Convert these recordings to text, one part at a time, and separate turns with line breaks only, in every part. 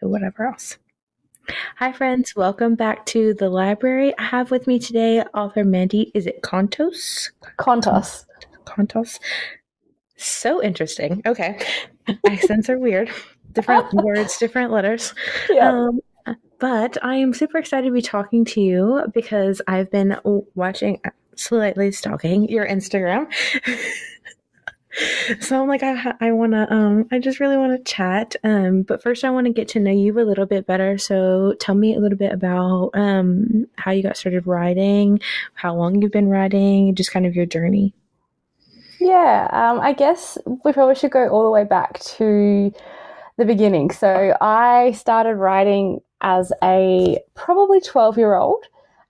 whatever else. Hi, friends. Welcome back to the library. I have with me today author Mandi. Is it Kontos?
Kontos.
Kontos. So interesting. Okay. Accents are weird. Different words, different letters.
Yeah.
Um, but I am super excited to be talking to you because I've been watching, slightly stalking your Instagram. so I'm like, I, I want to, um, I just really want to chat. Um, but first I want to get to know you a little bit better. So tell me a little bit about, um, how you got started writing, how long you've been writing, just kind of your journey.
Yeah, um, I guess we probably should go all the way back to the beginning. So I started writing as a probably 12 year old.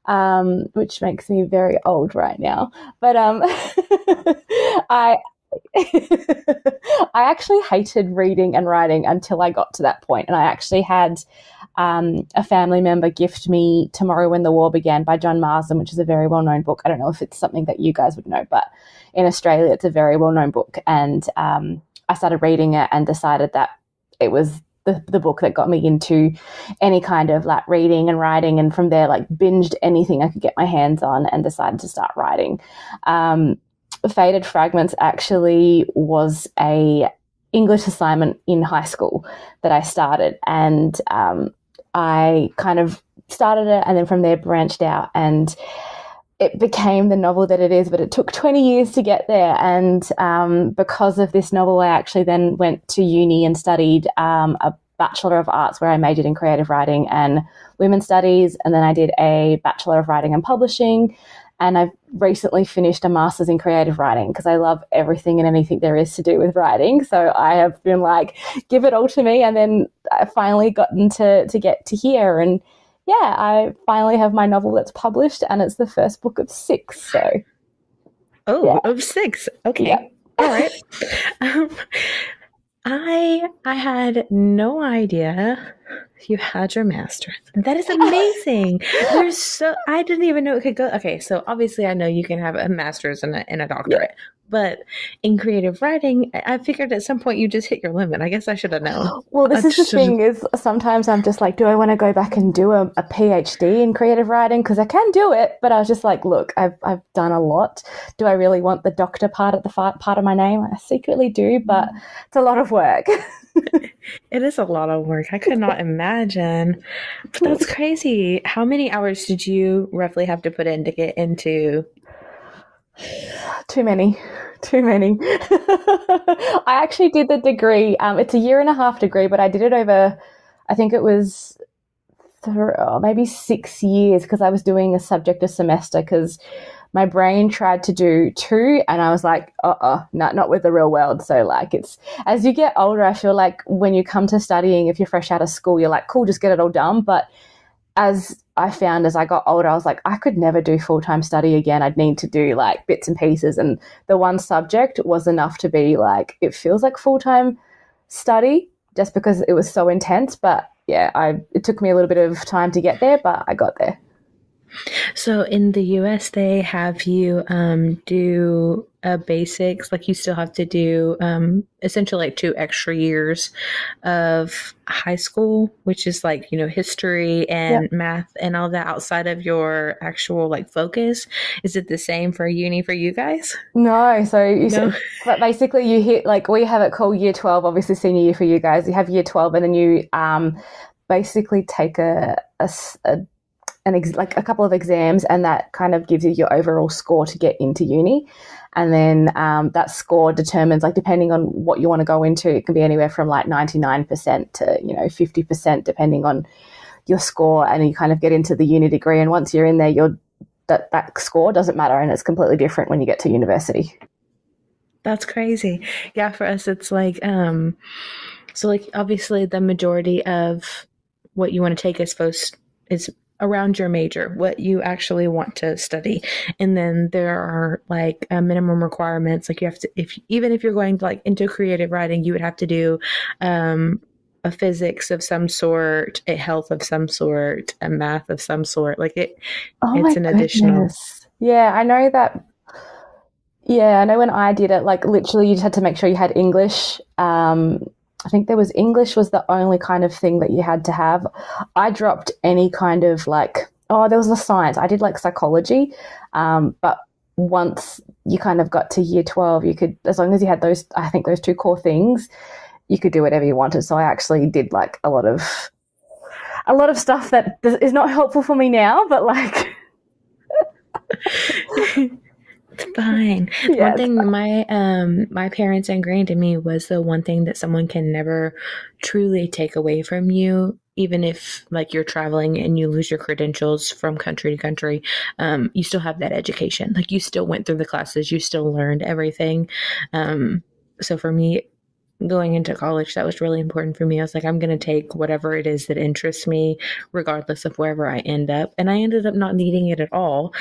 Um, which makes me very old right now. But um, I I actually hated reading and writing until I got to that point, and I actually had um, a family member gift me "Tomorrow When the War Began" by John Marsden, which is a very well known book. I don't know if it's something that you guys would know, but in Australia, it's a very well known book, and um, I started reading it and decided that it was the, the book that got me into any kind of like reading and writing and from there like binged anything i could get my hands on and decided to start writing um, faded fragments actually was a english assignment in high school that i started and um, i kind of started it and then from there branched out and it became the novel that it is, but it took 20 years to get there. And um, because of this novel, I actually then went to uni and studied um, a Bachelor of Arts where I majored in creative writing and women's studies. And then I did a Bachelor of Writing and Publishing. And I've recently finished a master's in creative writing because I love everything and anything there is to do with writing. So I have been like, give it all to me. And then I finally gotten to, to get to here. And yeah, I finally have my novel that's published and it's the first book of six. So.
Oh, yeah. of six. Okay. Yeah. All right. um, I I had no idea you had your master's. That is amazing. There's so I didn't even know it could go. Okay, so obviously I know you can have a master's and a, and a doctorate, yeah. but in creative writing, I figured at some point you just hit your limit. I guess I should have known.
Well, this I is the thing: is sometimes I'm just like, do I want to go back and do a, a PhD in creative writing because I can do it? But I was just like, look, I've I've done a lot. Do I really want the doctor part at the part of my name? I secretly do, but mm. it's a lot of work.
it is a lot of work. I could not imagine. But that's crazy. How many hours did you roughly have to put in to get into?
Too many. Too many. I actually did the degree. Um, it's a year and a half degree, but I did it over, I think it was th- oh, maybe six years because I was doing a subject a semester because my brain tried to do two and I was like, uh uh not, not with the real world. So like it's as you get older, I feel like when you come to studying, if you're fresh out of school, you're like, cool, just get it all done. But as I found as I got older, I was like, I could never do full time study again. I'd need to do like bits and pieces. And the one subject was enough to be like, it feels like full time study just because it was so intense. But yeah, I, it took me a little bit of time to get there, but I got there.
So in the US, they have you um, do a basics, like you still have to do um, essentially like two extra years of high school, which is like, you know, history and yep. math and all that outside of your actual like focus. Is it the same for uni for you guys?
No. So, you no? but basically you hit like we have it called year 12, obviously senior year for you guys. You have year 12 and then you um, basically take a, a, a an ex- like a couple of exams, and that kind of gives you your overall score to get into uni. And then um, that score determines, like, depending on what you want to go into, it can be anywhere from like 99% to, you know, 50%, depending on your score. And you kind of get into the uni degree. And once you're in there, you're, that, that score doesn't matter. And it's completely different when you get to university.
That's crazy. Yeah, for us, it's like, um, so like, obviously, the majority of what you want to take is supposed is around your major, what you actually want to study. And then there are like uh, minimum requirements. Like you have to, if even if you're going to like into creative writing, you would have to do um, a physics of some sort, a health of some sort, a math of some sort. Like it, oh it's an goodness. additional.
Yeah, I know that. Yeah, I know when I did it, like literally, you just had to make sure you had English. Um, I think there was English was the only kind of thing that you had to have. I dropped any kind of like oh there was the science. I did like psychology, um, but once you kind of got to year 12 you could as long as you had those i think those two core things you could do whatever you wanted so i actually did like a lot of a lot of stuff that is not helpful for me now but like
it's fine. Yeah, one thing fine. my um my parents ingrained in me was the one thing that someone can never truly take away from you, even if like you're traveling and you lose your credentials from country to country, um, you still have that education. Like you still went through the classes, you still learned everything. Um, so for me, going into college, that was really important for me. I was like, I'm going to take whatever it is that interests me, regardless of wherever I end up. And I ended up not needing it at all.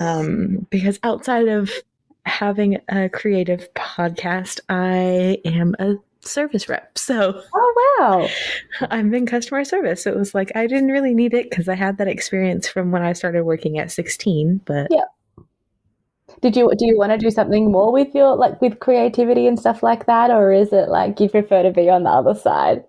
Um, because outside of having a creative podcast, I am a service rep. So,
oh wow,
I'm in customer service. So it was like I didn't really need it because I had that experience from when I started working at 16. But
yeah, did you do you want to do something more with your like with creativity and stuff like that, or is it like you prefer to be on the other side?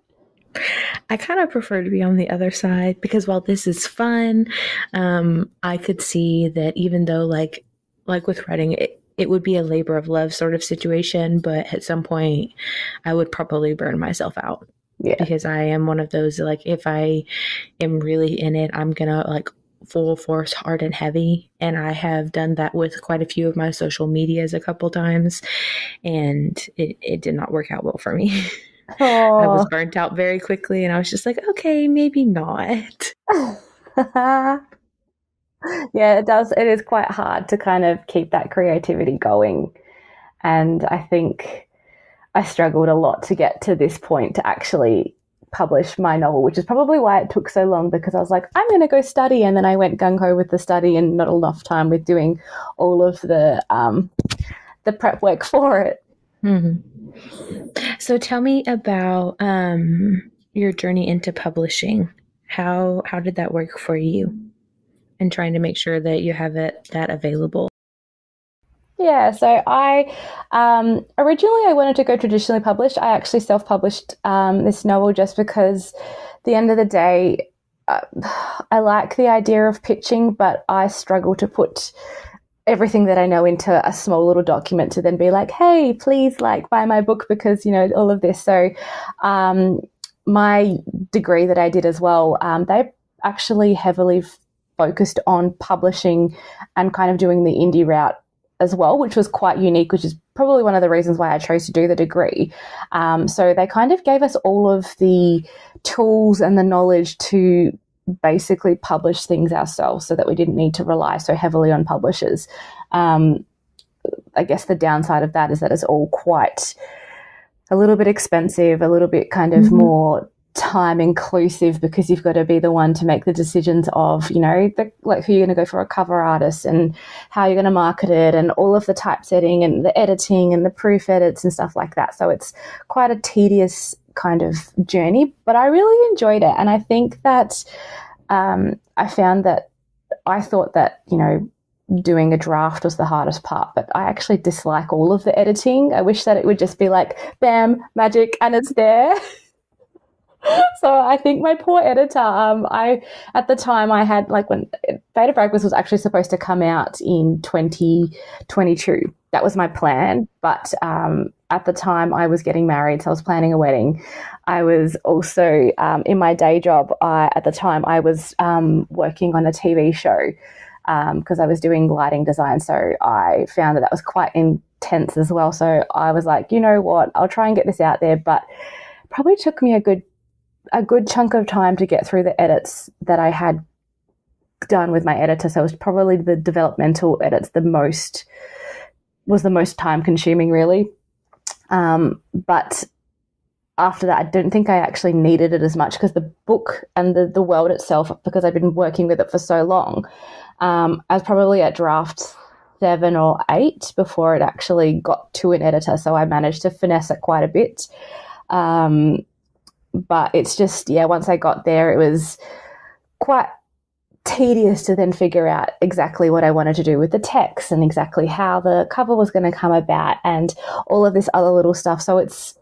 I kind of prefer to be on the other side because while this is fun, um, I could see that even though like like with writing, it, it would be a labor of love sort of situation, but at some point I would probably burn myself out. Yeah. Because I am one of those like if I am really in it, I'm gonna like full force hard and heavy. And i have done that with quite a few of my social medias a couple times and it, it did not work out well for me. I was burnt out very quickly and i was just like okay maybe not.
Yeah it does it is quite hard to kind of keep that creativity going. And i think i struggled a lot to get to this point to actually publish my novel, which is probably why it took so long because I was like, I'm going to go study. And then I went gung ho with the study and not enough time with doing all of the, um, the prep work for it.
Mm-hmm. So tell me about um, your journey into publishing. How, how did that work for you? And trying to make sure that you have it that available.
Yeah, so I um, originally I wanted to go traditionally published. I actually self published um, this novel just because, the end of the day, uh, I like the idea of pitching, but I struggle to put everything that I know into a small little document to then be like, hey, please like buy my book because you know all of this. So, um, my degree that I did as well, um, they actually heavily focused on publishing and kind of doing the indie route as well, which was quite unique, which is probably one of the reasons why I chose to do the degree. Um, so they kind of gave us all of the tools and the knowledge to basically publish things ourselves so that we didn't need to rely so heavily on publishers. Um, I guess the downside of that is that it's all quite a little bit expensive, a little bit kind of mm-hmm. more time inclusive because you've got to be the one to make the decisions of you know the, like who you're going to go for a cover artist and how you're going to market it and all of the typesetting and the editing and the proof edits and stuff like that so it's quite a tedious kind of journey but i really enjoyed it and i think that um, i found that i thought that you know doing a draft was the hardest part, but I actually dislike all of the editing. I wish that it would just be like, bam, magic, and it's there. so I think my poor editor, um, I at the time I had like when Faded Fragments was actually supposed to come out in 2022. That was my plan, but um, at the time I was getting married, so I was planning a wedding. I was also um, in my day job. I, at the time, I was um, working on a TV show because um, I was doing lighting design. So I found that that was quite intense as well. So I was like, you know what, I'll try and get this out there, but probably took me a good a good chunk of time to get through the edits that I had done with my editor. So it was probably the developmental edits the most was the most time consuming really. Um, but after that, I don't think I actually needed it as much because the book and the, the world itself, because I've been working with it for so long, um, I was probably at draft seven or eight before it actually got to an editor. So I managed to finesse it quite a bit. Um, but it's just yeah once i got there it was quite tedious to then figure out exactly what i wanted to do with the text and exactly how the cover was going to come about and all of this other little stuff so it's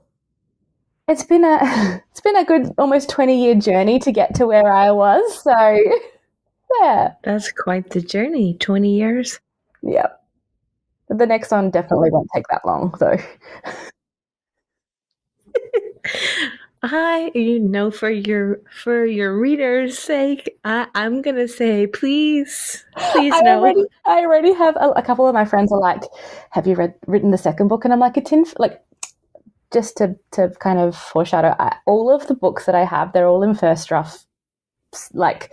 it's been a it's been a good almost 20 year journey to get to where I was. So yeah.
That's quite the journey. 20 years.
Yep. The next one definitely won't take that long, though.
I, you know, for your for your readers' sake, I, I'm gonna say, please, please
I
no.
already, I already have a, a couple of my friends are like, "Have you read written the second book?" And I'm like, "It's in like." Just to, to kind of foreshadow, I, all of the books that I have, they're all in first draft, like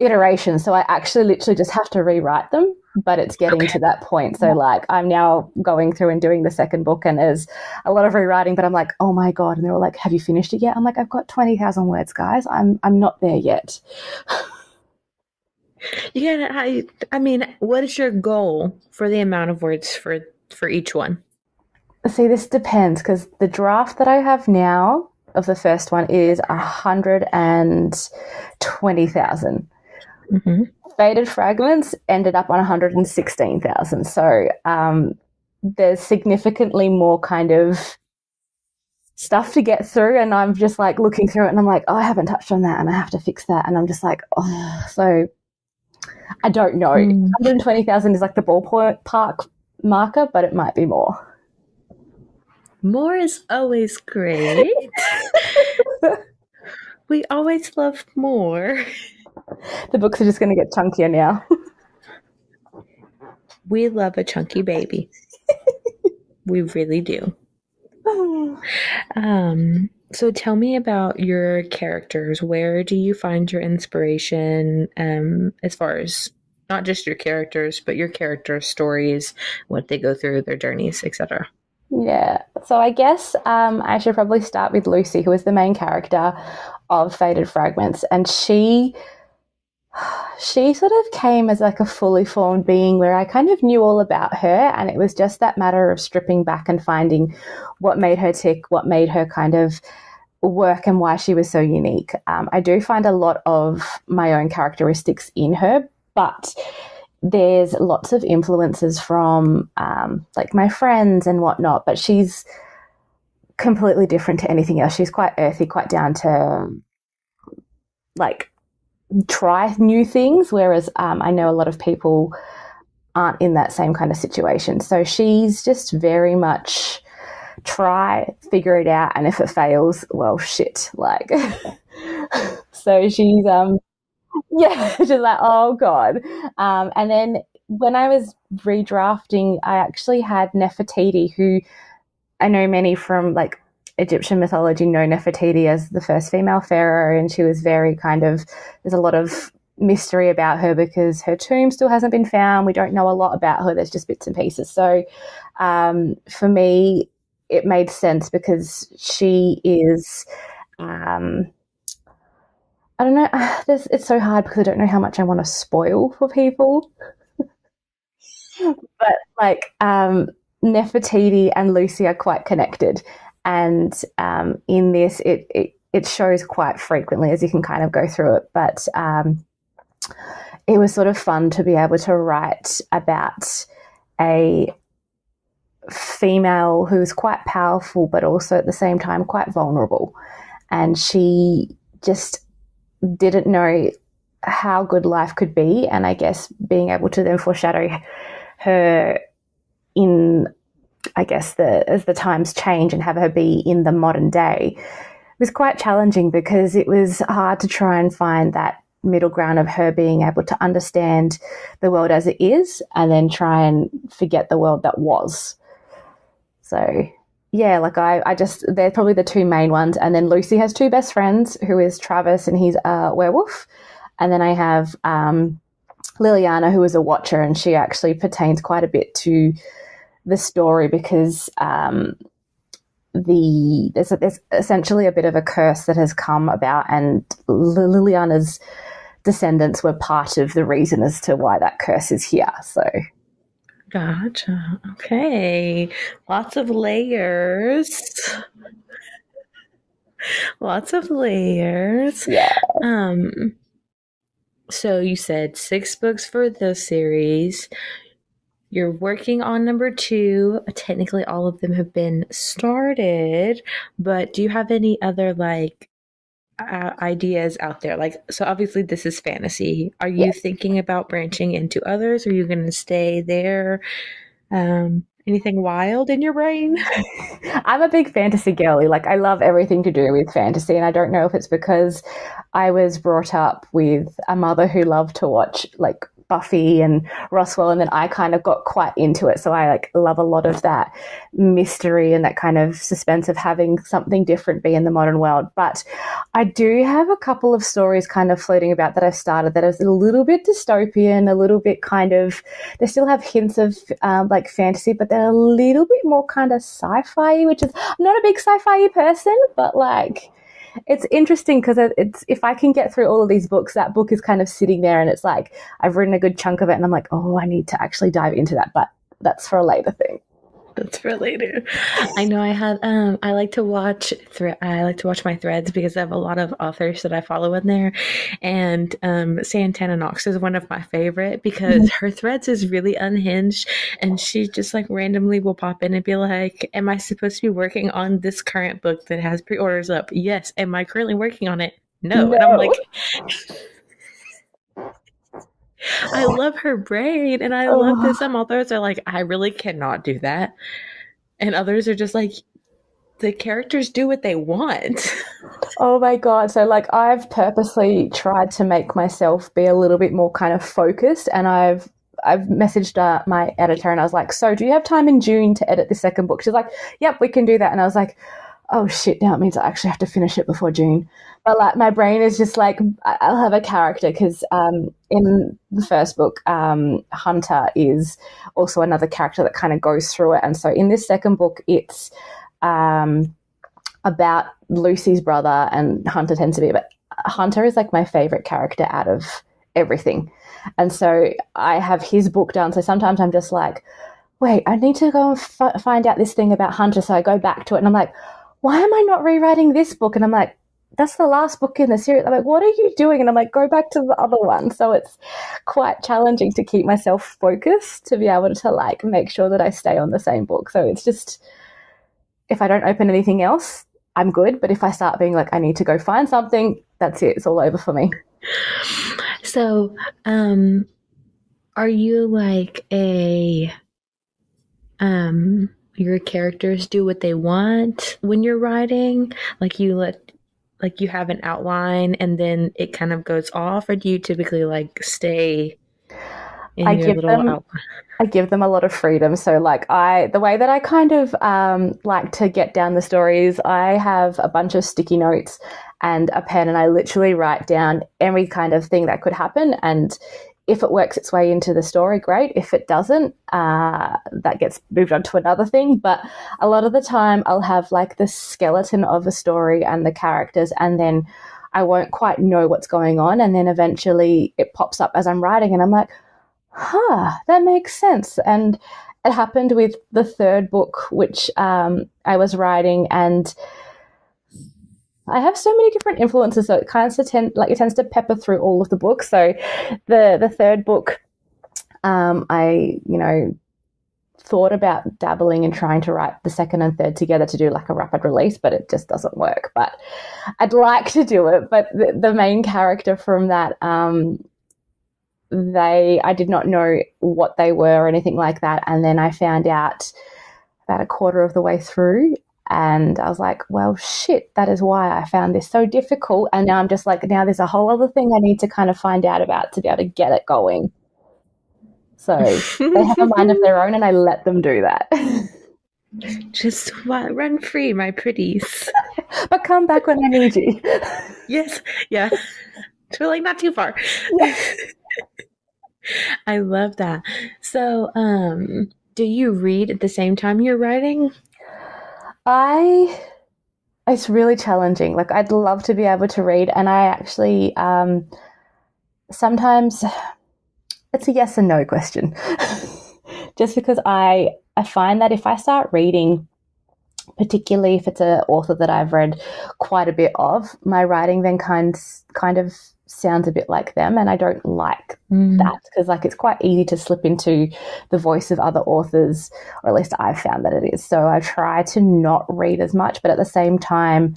iterations. So I actually literally just have to rewrite them but it's getting okay. to that point. So like I'm now going through and doing the second book and there's a lot of rewriting, but I'm like, oh my God. And they're all like, have you finished it yet? I'm like, I've got 20,000 words, guys. I'm, I'm not there yet.
Yeah, I, I mean, what is your goal for the amount of words for, for each one?
See, this depends because the draft that I have now of the first one is a hundred and twenty thousand. Mm-hmm. Faded Fragments ended up on 116,000. So um, there's significantly more kind of stuff to get through. And I'm just like looking through it and I'm like, oh, I haven't touched on that and I have to fix that. And I'm just like, oh, so I don't know. Mm. 120,000 is like the ballpark marker, but it might be more.
More is always great. we always love more.
the books are just going to get chunkier now.
we love a chunky baby. we really do. Um, so tell me about your characters. Where do you find your inspiration um, as far as not just your characters, but your character stories, what they go through, their journeys, etc.
Yeah. So I guess um, I should probably start with Lucy, who is the main character of Faded Fragments, and she she sort of came as like a fully formed being where I kind of knew all about her. And it was just that matter of stripping back and finding what made her tick, what made her kind of work, and why she was so unique. Um, I do find a lot of my own characteristics in her, but there's lots of influences from um, like my friends and whatnot, but she's completely different to anything else. She's quite earthy, quite down to like try new things, whereas um, I know a lot of people aren't in that same kind of situation. So she's just very much try, figure it out, and if it fails, well, shit. Like, so she's um, yeah, she's like, oh god. Um, and then when I was redrafting, I actually had Nefertiti, who I know many from like Egyptian mythology know Nefertiti as the first female pharaoh, and she was very kind of, there's a lot of mystery about her because her tomb still hasn't been found. We don't know a lot about her, there's just bits and pieces. So um, for me, it made sense because she is. Um, I don't know. This, it's so hard because I don't know how much I want to spoil for people. but like um, Nefertiti and Lucy are quite connected, and um, in this, it, it, it shows quite frequently as you can kind of go through it. But um, it was sort of fun to be able to write about a female who was quite powerful, but also at the same time quite vulnerable. And she just didn't know how good life could be. And I guess being able to then foreshadow her in I guess the as the times change and have her be in the modern day it was quite challenging because it was hard to try and find that middle ground of her being able to understand the world as it is and then try and forget the world that was. So yeah, like I, I just they're probably the two main ones. And then Lucy has two best friends who is Travis and he's a werewolf. And then I have um, Liliana who is a watcher and she actually pertains quite a bit to the story because um, the there's, a, there's essentially a bit of a curse that has come about, and Liliana's descendants were part of the reason as to why that curse is here. So.
Gotcha. Okay. Lots of layers. Lots of layers.
Yeah.
Um so you said six books for the series you're working on number two. Technically, all of them have been started, but do you have any other like uh, ideas out there? Like, so obviously, this is fantasy. Are you yeah. thinking about branching into others? Are you going to stay there? Um, anything wild in your brain?
I'm a big fantasy girly. Like, I love everything to do with fantasy. And I don't know if it's because I was brought up with a mother who loved to watch like Buffy and Roswell, and then I kind of got quite into it. So I like love a lot of that mystery and that kind of suspense of having something different be in the modern world. But I do have a couple of stories kind of floating about that I've started that is a little bit dystopian, a little bit kind of they still have hints of um, like fantasy, but they're a little bit more kind of sci-fi, which is I'm not a big sci-fi person, but like it's interesting because it's if I can get through all of these books, that book is kind of sitting there, and it's like I've written a good chunk of it, and I'm like, oh, I need to actually dive into that, but that's for a later thing.
That's for later. I know I had um I like to watch thre- I like to watch my threads because I have a lot of authors that I follow in there. And um Santana Knox is one of my favorite because mm-hmm. her threads is really unhinged and she just like randomly will pop in and be like, Am I supposed to be working on this current book that has pre orders up? Yes. Am I currently working on it? No. no. And I'm like I love her brain and I love that some authors are like, I really cannot do that. And others are just like, the characters do what they want.
oh my god. So like I've purposely tried to make myself be a little bit more kind of focused and I've I've messaged uh, my editor and I was like, "So, do you have time in June to edit the second book?" She's like, "Yep, we can do that." And I was like, "Oh shit, now it means I actually have to finish it before June." but like my brain is just like I'll have a character because um, in the first book, um, Hunter is also another character that kind of goes through it, and so in this second book, it's um, about Lucy's brother, and Hunter tends to be. But Hunter is like my favorite character out of everything, and so I have his book done. So sometimes I'm just like, wait, I need to go and f- find out this thing about Hunter. So I go back to it, and I'm like, why am I not rewriting this book? And I'm like that's the last book in the series. I'm like, what are you doing? And I'm like, go back to the other one. So it's quite challenging to keep myself focused to be able to like make sure that I stay on the same book. So it's just, if I don't open anything else, I'm good. But if I start being like, I need to go find something, that's it. It's all over for me.
So, um, are you like a, um, your characters do what they want when you're writing? Like you let like you have an outline and then it kind of goes off, or do you typically like stay
in I your give little them, outline? I give them a lot of freedom. So like I the way that I kind of um, like to get down the stories, I have a bunch of sticky notes and a pen and I literally write down every kind of thing that could happen and if it works its way into the story, great. If it doesn't, uh, that gets moved on to another thing. But a lot of the time, I'll have like the skeleton of a story and the characters, and then I won't quite know what's going on. And then eventually it pops up as I'm writing, and I'm like, huh, that makes sense. And it happened with the third book, which um, I was writing, and I have so many different influences, so it kind of tend like it tends to pepper through all of the books. So the the third book, um, I you know thought about dabbling and trying to write the second and third together to do like a rapid release, but it just doesn't work. But I'd like to do it. But the, the main character from that, um, they I did not know what they were or anything like that, and then I found out about a quarter of the way through and I was like, well, shit, that is why I found this so difficult. And now I'm just like, now there's a whole other thing I need to kind of find out about to be able to get it going. So they have a mind of their own, and I let them do that.
Just run free, my pretties.
but come back when I need you.
yes, yeah. To like not too far. I love that. So, um, do you read at the same time you're writing?
I it's really challenging. Like I'd love to be able to read, and I actually um, sometimes it's a yes and no question. Just because I I find that if I start reading particularly if it's an author that I've read quite a bit of, my writing then kind kind of sounds a bit like them and I don't like mm. that because like it's quite easy to slip into the voice of other authors or at least I've found that it is. So I try to not read as much but at the same time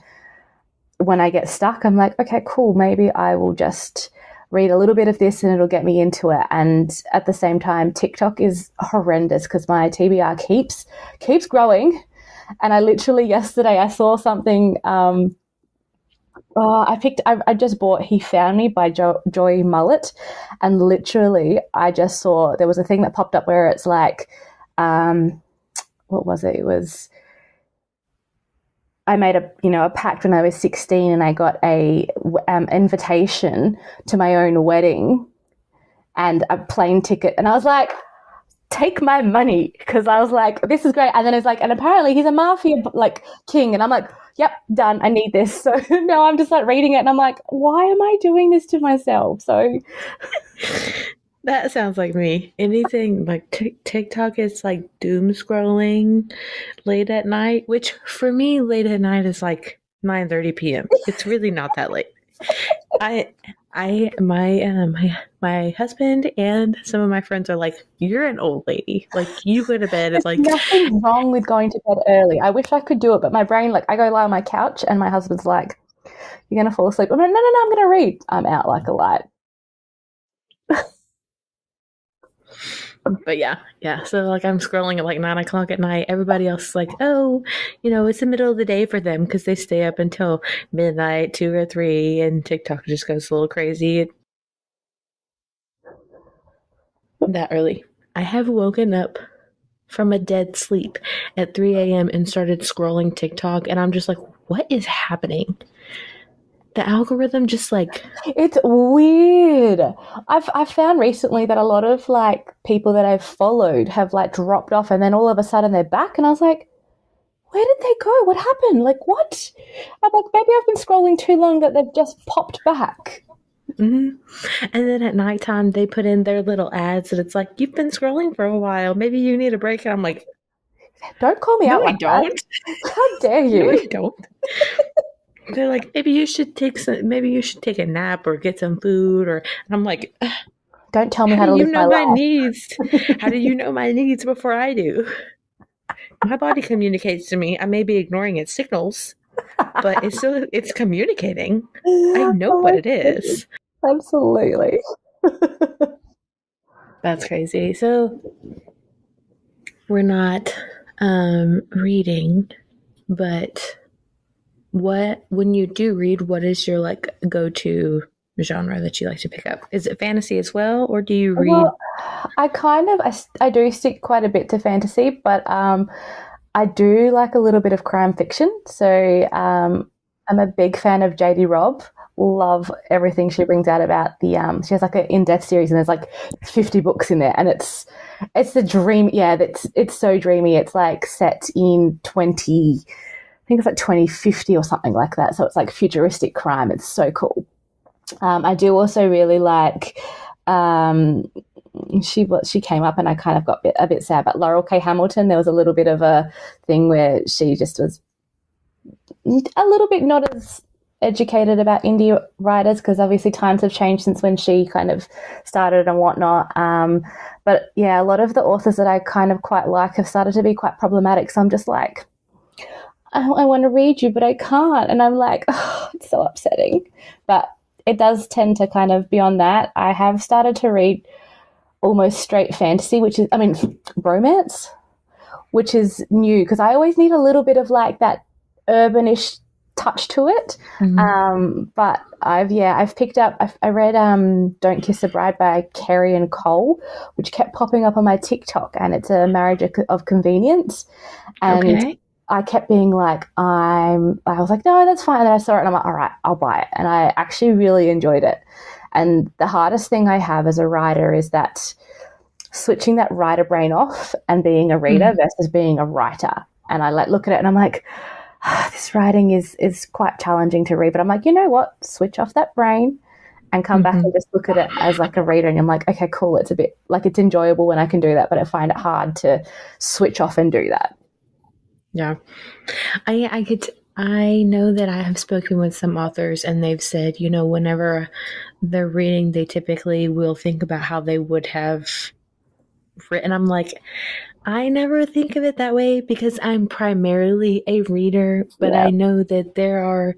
when I get stuck I'm like okay cool maybe I will just read a little bit of this and it'll get me into it and at the same time TikTok is horrendous because my TBR keeps keeps growing and I literally yesterday I saw something um, Oh, I picked. I, I, just bought "He Found Me" by jo- Joy Mullet, and literally, I just saw there was a thing that popped up where it's like, um, what was it? It was. I made a you know a pact when I was sixteen, and I got a um, invitation to my own wedding, and a plane ticket, and I was like, take my money because I was like, this is great. And then it's like, and apparently he's a mafia like king, and I'm like, yep, done. I need this. So now I'm just like reading it and I'm like, why am I doing this to myself? So
that sounds like me. Anything like t- TikTok is like doom scrolling late at night, which for me, late at night is like 9 30 p.m. It's really not that late. I I my um my my husband and some of my friends are like, You're an old lady. Like you go to bed
There's
like
nothing wrong with going to bed early. I wish I could do it, but my brain like I go lie on my couch and my husband's like, You're gonna fall asleep. I'm like, No, no, no, I'm gonna read. I'm out like a light.
but yeah, yeah. So like I'm scrolling at like nine o'clock at night. Everybody else is like, oh, you know, it's the middle of the day for them because they stay up until midnight, two or three, and TikTok just goes a little crazy. That early. I have woken up from a dead sleep at 3 a.m. and started scrolling TikTok, and I'm just like, what is happening? The algorithm just like
it's weird i've i've found recently that a lot of like people that i've followed have like dropped off and then all of a sudden they're back and i was like where did they go what happened like what i'm like maybe i've been scrolling too long that they've just popped back
mm-hmm. and then at nighttime they put in their little ads and it's like you've been scrolling for a while maybe you need a break and i'm like
don't call me
no,
out
I don't.
That. How dare you?
No, I don't. they're like, maybe you should take some, maybe you should take a nap or get some food, or and I'm like,
don't tell me how, how to
live
you
know
my,
my needs. how do you know my needs before I do? My body communicates to me. I may be ignoring its signals, but it's still it's communicating. I know oh what it is.
Absolutely.
That's crazy. So we're not um, reading, but what when you do read what is your like go-to genre that you like to pick up? Is it fantasy as well or do you read well,
i kind of I, I do stick quite a bit to fantasy but um i do like a little bit of crime fiction. So um i'm a big fan of jd robb. Love everything she brings out about the um she has like an in-depth series and there's like 50 books in there and it's it's the dream yeah that's it's so dreamy. It's like set in 20 think it's like 2050 or something like that. So it's like futuristic crime. It's so cool. Um, I do also really like. Um, she she came up and I kind of got a bit, a bit sad. But Laurel K. Hamilton, there was a little bit of a thing where she just was a little bit not as educated about indie writers because obviously times have changed since when she kind of started and whatnot. Um, but yeah, a lot of the authors that I kind of quite like have started to be quite problematic. So I'm just like, I, I want to read you, but I can't. And I'm like, oh, it's so upsetting. But it does tend to kind of beyond that. I have started to read almost straight fantasy, which is, I mean, romance, which is new because I always need a little bit of like that urbanish touch to it. Mm-hmm. Um, but I've yeah, I've picked up. I've, i read um, "Don't Kiss a Bride" by Kerry and Cole, which kept popping up on my TikTok, and it's a marriage of convenience. And okay. I kept being like, I'm, I was like, no, that's fine. And then I saw it and I'm like, all right, I'll buy it. And I actually really enjoyed it. And the hardest thing I have as a writer is that switching that writer brain off and being a reader mm. versus being a writer. And I like look at it and I'm like, oh, this writing is is quite challenging to read. But I'm like, you know what? Switch off that brain and come mm-hmm. back and just look at it as like a reader. And I'm like, okay, cool. It's a bit like it's enjoyable when I can do that, but I find it hard to switch off and do that.
Yeah. I I could I know that I have spoken with some authors and they've said, you know, whenever they're reading, they typically will think about how they would have written. I'm like, I never think of it that way because I'm primarily a reader, but yeah. I know that there are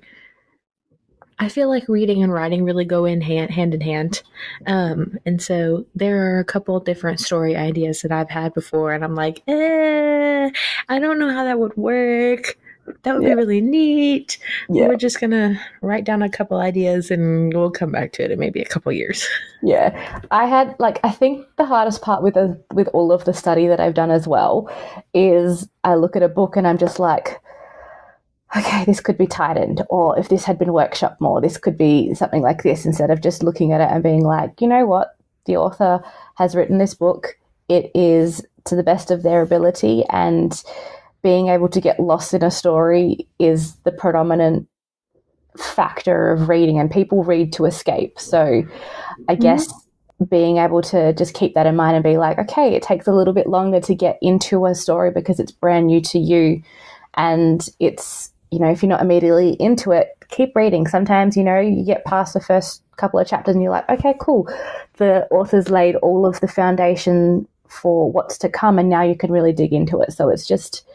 I feel like reading and writing really go in hand hand in hand. Um, and so there are a couple different story ideas that I've had before, and I'm like, eh, I don't know how that would work. That would yeah. be really neat. Yeah. We're just gonna write down a couple ideas and we'll come back to it in maybe a couple years.
Yeah, I had like I think the hardest part with a, with all of the study that I've done as well is I look at a book and I'm just like okay, this could be tightened, or if this had been workshop more, this could be something like this, instead of just looking at it and being like, you know what, the author has written this book, it is to the best of their ability, and being able to get lost in a story is the predominant factor of reading, and people read to escape. So I mm-hmm. guess being able to just keep that in mind and be like, okay, it takes a little bit longer to get into a story because it's brand new to you and it's you know, if you're not immediately into it, keep reading. Sometimes, you know, you get past the first couple of chapters and you're like, okay, cool. The author's laid all of the foundation for what's to come, and now you can really dig into it. So it's just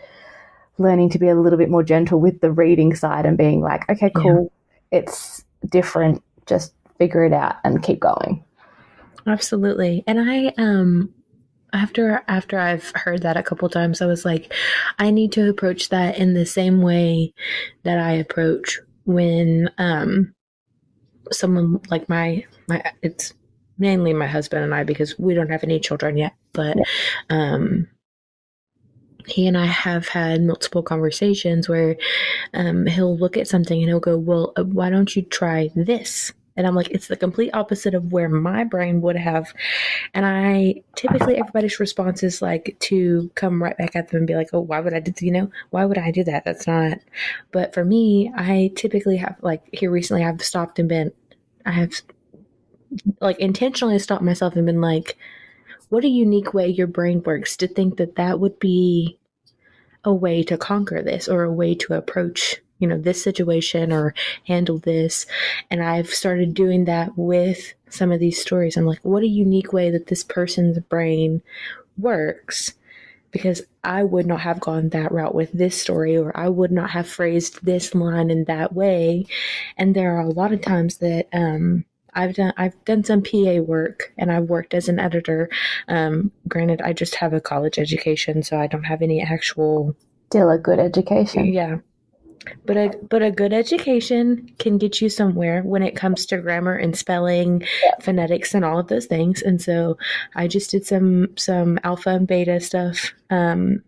learning to be a little bit more gentle with the reading side and being like, okay, cool. Yeah. It's different. Just figure it out and keep going.
Absolutely. And I um after after I've heard that a couple times, I was like, I need to approach that in the same way that I approach when um someone like my my it's mainly my husband and I because we don't have any children yet, but um he and I have had multiple conversations where um, he'll look at something and he'll go, Well, uh, why don't you try this? And I'm like, it's the complete opposite of where my brain would have. And I typically everybody's response is like to come right back at them and be like, oh, why would I do, you know, why would I do that? That's not. But for me, I typically have like here recently, I've stopped and been, I have like intentionally stopped myself and been like, what a unique way your brain works to think that that would be a way to conquer this or a way to approach you know, this situation or handle this. And I've started doing that with some of these stories. I'm like, what a unique way that this person's brain works. Because I would not have gone that route with this story, or I would not have phrased this line in that way. And there are a lot of times that um, I've done I've done some PA work and I've worked as an editor. Um, granted, I just have a college education, so I don't have any actual
still a good education.
Yeah, but a but a good education can get you somewhere when it comes to grammar and spelling, yeah. phonetics, and all of those things. And so I just did some some alpha and beta stuff. Um,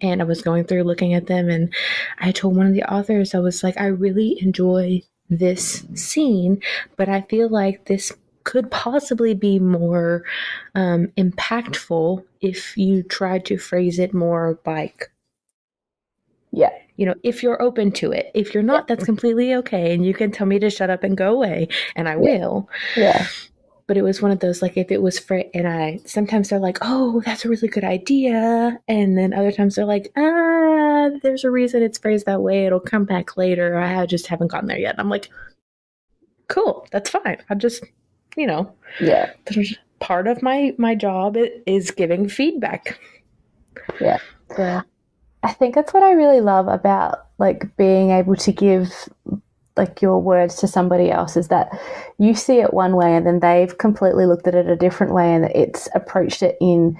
and I was going through looking at them, and I told one of the authors, I was like, I really enjoy this scene, but I feel like this could possibly be more um, impactful if you tried to phrase it more like
yeah
you know, if you're open to it. If you're not, that's completely okay. And you can tell me to shut up and go away, and I will.
Yeah.
But it was one of those like if it was for and I sometimes they're like, oh, that's a really good idea, and then other times they're like, ah, there's a reason it's phrased that way. It'll come back later. I just haven't gotten there yet. And I'm like, cool, that's fine. I just, you know,
yeah.
Part of my my job is giving feedback.
Yeah. Yeah. I think that's what I really love about like being able to give like your words to somebody else is that you see it one way and then they've completely looked at it a different way and it's approached it in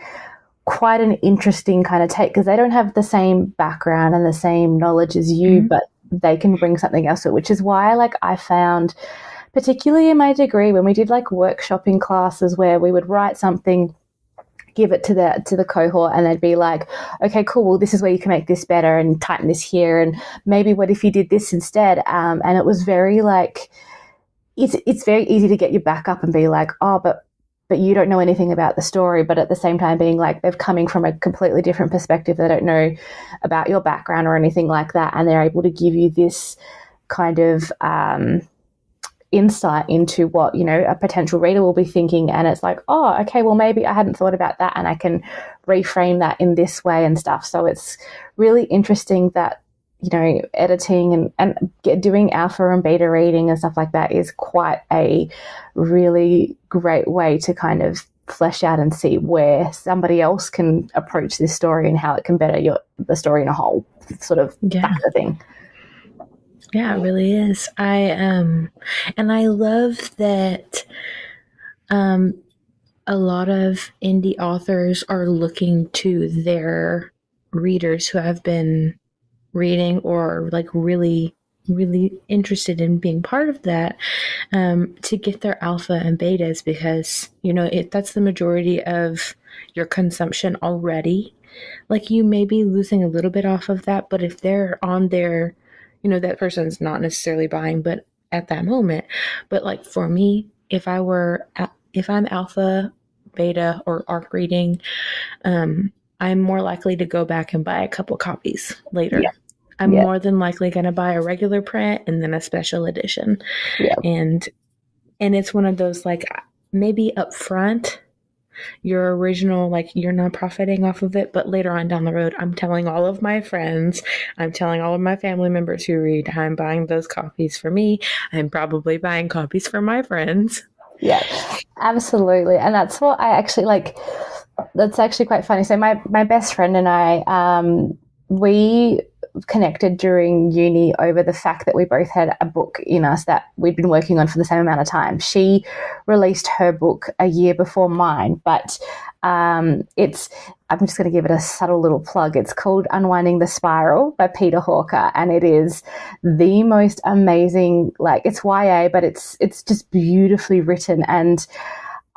quite an interesting kind of take because they don't have the same background and the same knowledge as you, mm-hmm. but they can bring something else to it, which is why like I found particularly in my degree when we did like workshopping classes where we would write something give it to the to the cohort and they'd be like okay cool well this is where you can make this better and tighten this here and maybe what if you did this instead? Um, and it was very like it's it's very easy to get your back up and be like oh but but you don't know anything about the story. But at the same time being like they're coming from a completely different perspective. They don't know about your background or anything like that. And they're able to give you this kind of um, insight into what you know a potential reader will be thinking. And it's like oh okay well maybe i hadn't thought about that and i can reframe that in this way and stuff. So it's really interesting that you know editing and, and get, doing alpha and beta reading and stuff like that is quite a really great way to kind of flesh out and see where somebody else can approach this story and how it can better your the story in a whole sort of yeah. thing
yeah, it really is. I um and I love that um a lot of indie authors are looking to their readers who have been reading or like really really interested in being part of that um, to get their alpha and betas because you know it that's the majority of your consumption already like you may be losing a little bit off of that but if they're on their you know, that person's not necessarily buying, but at that moment. But like for me, if I were, if I'm alpha, beta, or arc reading, um, I'm more likely to go back and buy a couple copies later. Yeah. I'm yeah. more than likely going to buy a regular print and then a special edition. Yeah. And and it's one of those like maybe up front your original like you're not profiting off of it but later on down the road i'm telling all of my friends i'm telling all of my family members who read i'm buying those copies for me. I'm probably buying copies for my friends.
Yeah. Absolutely. And that's what i actually like that's actually quite funny. So my my best friend and i um we connected during uni over the fact that we both had a book in us that we'd been working on for the same amount of time. She released her book a year before mine, but um, it's I'm just going to give it a subtle little plug. It's called Unwinding the Spiral by Peter Hawker, and it is the most amazing. Like it's YA, but it's it's just beautifully written and.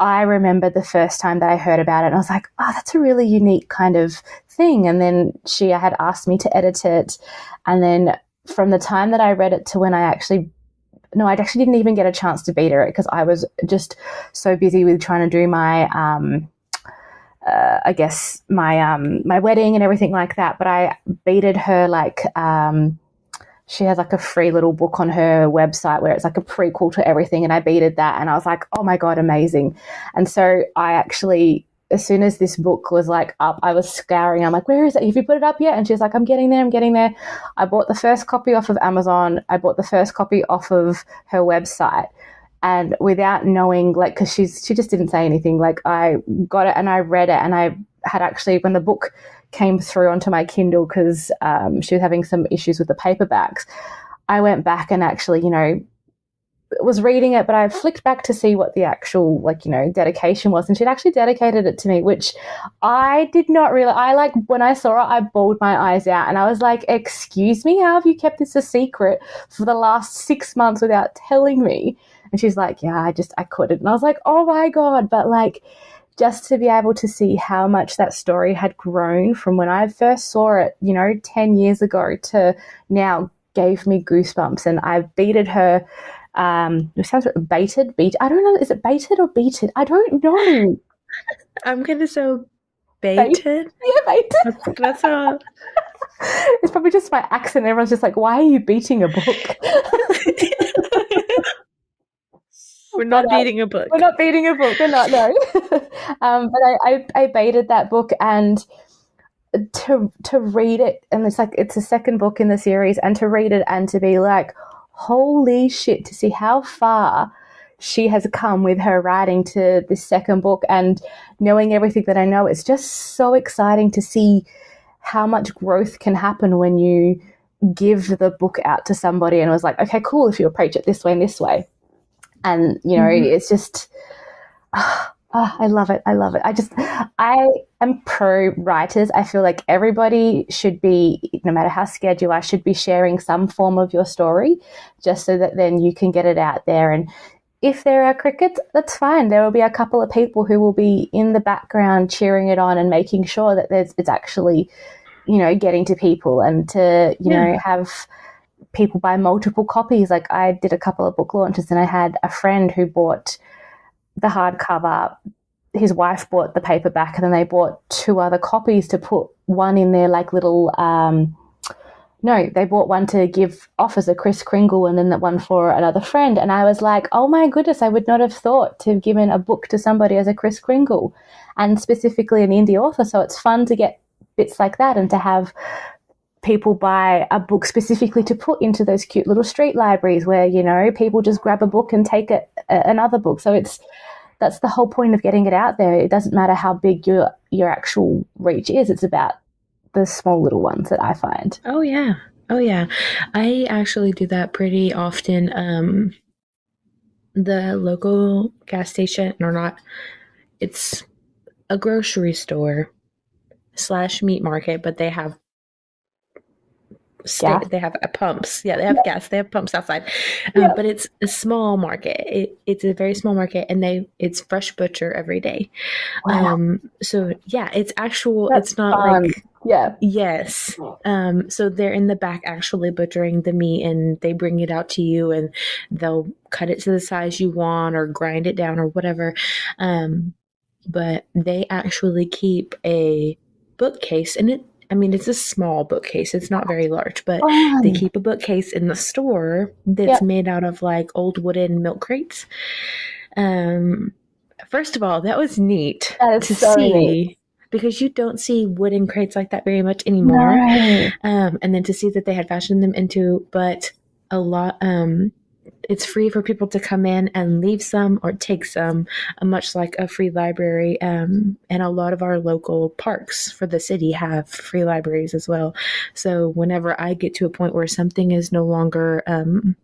I remember the first time that I heard about it, and I was like, oh, that's a really unique kind of thing. And then she had asked me to edit it. And then from the time that I read it to when I actually no, I actually didn't even get a chance to beta it because I was just so busy with trying to do my, um, uh, I guess my um, my wedding and everything like that. But I beated her like um, she has like a free little book on her website where it's like a prequel to everything and I beated that and I was like, oh my God, amazing. And so I actually, as soon as this book was like up, I was scouring. I'm like, where is it? Have you put it up yet? And she's like, I'm getting there, I'm getting there. I bought the first copy off of Amazon. I bought the first copy off of her website. And without knowing, like, because she's she just didn't say anything. Like, I got it and I read it, and I had actually when the book came through onto my Kindle because um, she was having some issues with the paperbacks. I went back and actually, you know, was reading it, but I flicked back to see what the actual, like, you know, dedication was. And she'd actually dedicated it to me, which I did not really, I like, when I saw it, I bawled my eyes out and I was like, excuse me, how have you kept this a secret for the last six months without telling me? And she's like, yeah, I just, I couldn't. And I was like, oh my God. But like, just to be able to see how much that story had grown from when I first saw it, you know, 10 years ago to now gave me goosebumps. And I beated her. Um, it sounds like baited, beat. I don't know. Is it baited or beated? I don't know.
I'm gonna say baited.
Yeah, baited. That's, that's a. it's probably just my accent. Everyone's just like, "Why are you beating a book?"
We're not but, beating a book.
We're not beating a book. We're not, no. um, but I, I, I baited that book and to to read it and it's like it's the second book in the series and to read it and to be like holy shit to see how far she has come with her writing to this second book and knowing everything that I know it's just so exciting to see how much growth can happen when you give the book out to somebody and it was like okay cool if you approach it this way and this way and you know mm-hmm. it's just oh, oh, i love it i love it i just i am pro writers i feel like everybody should be no matter how scared you are should be sharing some form of your story just so that then you can get it out there and if there are crickets, that's fine. There will be a couple of people who will be in the background cheering it on and making sure that there's it's actually, you know, getting to people and to you yeah. know have people buy multiple copies. Like I did a couple of book launches and I had a friend who bought the hardcover. His wife bought the paperback and then they bought two other copies to put one in their like little um, no, they bought one to give off as a Kris Kringle and then that one for another friend. And I was like, oh my goodness, I would not have thought to have given a book to somebody as a Kris Kringle and specifically an indie author. So it's fun to get bits like that and to have people buy a book specifically to put into those cute little street libraries where, you know, people just grab a book and take it, another book. So it's, that's the whole point of getting it out there. It doesn't matter how big your, your actual reach is. It's about the small little ones that I find.
Oh yeah. Oh yeah. I actually do that pretty often. Um the local gas station or not it's a grocery store slash meat market, but they have sta- they have uh, pumps. Yeah, they have gas. They have pumps outside. Um, yeah. But it's a small market. It, it's a very small market, and they it's fresh butcher every day. Wow. Um, so yeah, it's actual. That's it's not fun. like
yeah.
Yes. Um, so they're in the back actually butchering the meat and they bring it out to you and they'll cut it to the size you want or grind it down or whatever. Um, but they actually keep a bookcase and it I mean, it's a small bookcase. It's not very large, but um, they keep a bookcase in the store that's yep. made out of like old wooden milk crates. Um, first of all, that was neat
that to so see neat.
because you don't see wooden crates like that very much anymore. Um, and then to see that they had fashioned them into, but a lot, um, it's free for people to come in and leave some or take some, uh, much like a free library. Um, and a lot of our local parks for the city have free libraries as well. So whenever I get to a point where something is no longer um,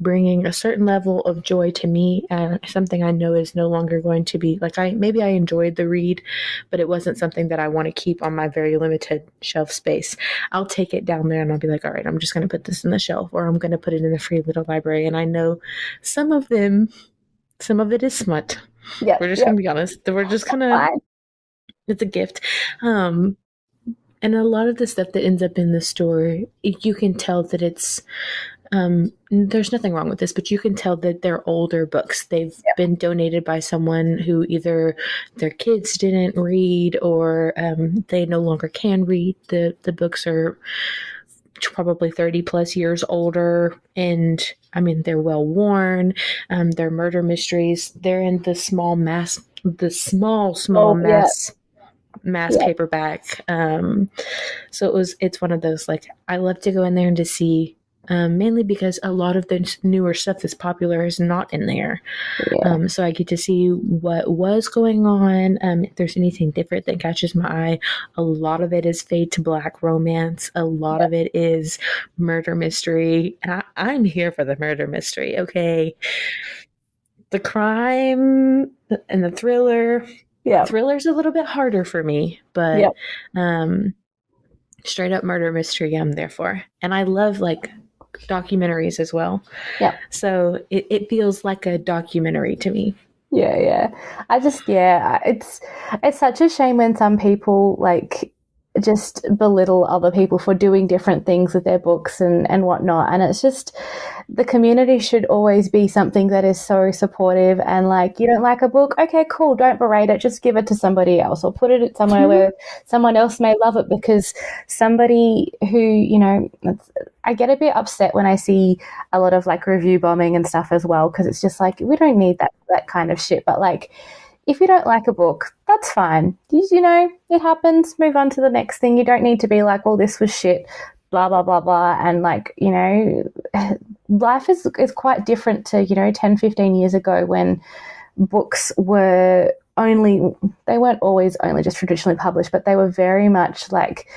bringing a certain level of joy to me and something I know is no longer going to be like I maybe I enjoyed the read, but it wasn't something that I want to keep on my very limited shelf space. I'll take it down there and I'll be like, all right, I'm just going to put this in the shelf or I'm going to put it in the free little library. And I know some of them, some of it is smut. Yeah, we're just yeah. gonna be honest. We're just kind of it's a gift. Um, and a lot of the stuff that ends up in the store, you can tell that it's um, there's nothing wrong with this, but you can tell that they're older books. They've yep. been donated by someone who either their kids didn't read or um, they no longer can read. The the books are probably 30 plus years older and i mean they're well worn um, they're murder mysteries they're in the small mass the small small oh, mass yeah. mass yeah. paperback um, so it was it's one of those like i love to go in there and to see um, mainly because a lot of the newer stuff that's popular is not in there. Yeah. Um, so I get to see what was going on. Um, if there's anything different that catches my eye, a lot of it is fade to black romance. A lot yeah. of it is murder mystery, and I, I'm here for the murder mystery. Okay, the crime and the thriller. Yeah, thriller's a little bit harder for me, but yeah. um, straight up murder mystery I'm there for. And I love like documentaries as well.
Yeah.
So it, it feels like a documentary to me.
Yeah, yeah. I just yeah, it's it's such a shame when some people like just belittle other people for doing different things with their books and, and whatnot. And it's just the community should always be something that is so supportive and like, you don't like a book? Okay, cool. Don't berate it. Just give it to somebody else or put it somewhere mm-hmm. where someone else may love it because somebody who, you know, I get a bit upset when I see a lot of like review bombing and stuff as well because it's just like, we don't need that, that kind of shit. But like, if you don't like a book, that's fine. You, you, know, it happens. Move on to the next thing. You don't need to be like, well, this was shit, blah, blah, blah, blah. And like, you know, life is, is quite different to, you know, 10, 15 years ago when books were only, they weren't always only just traditionally published, but they were very much like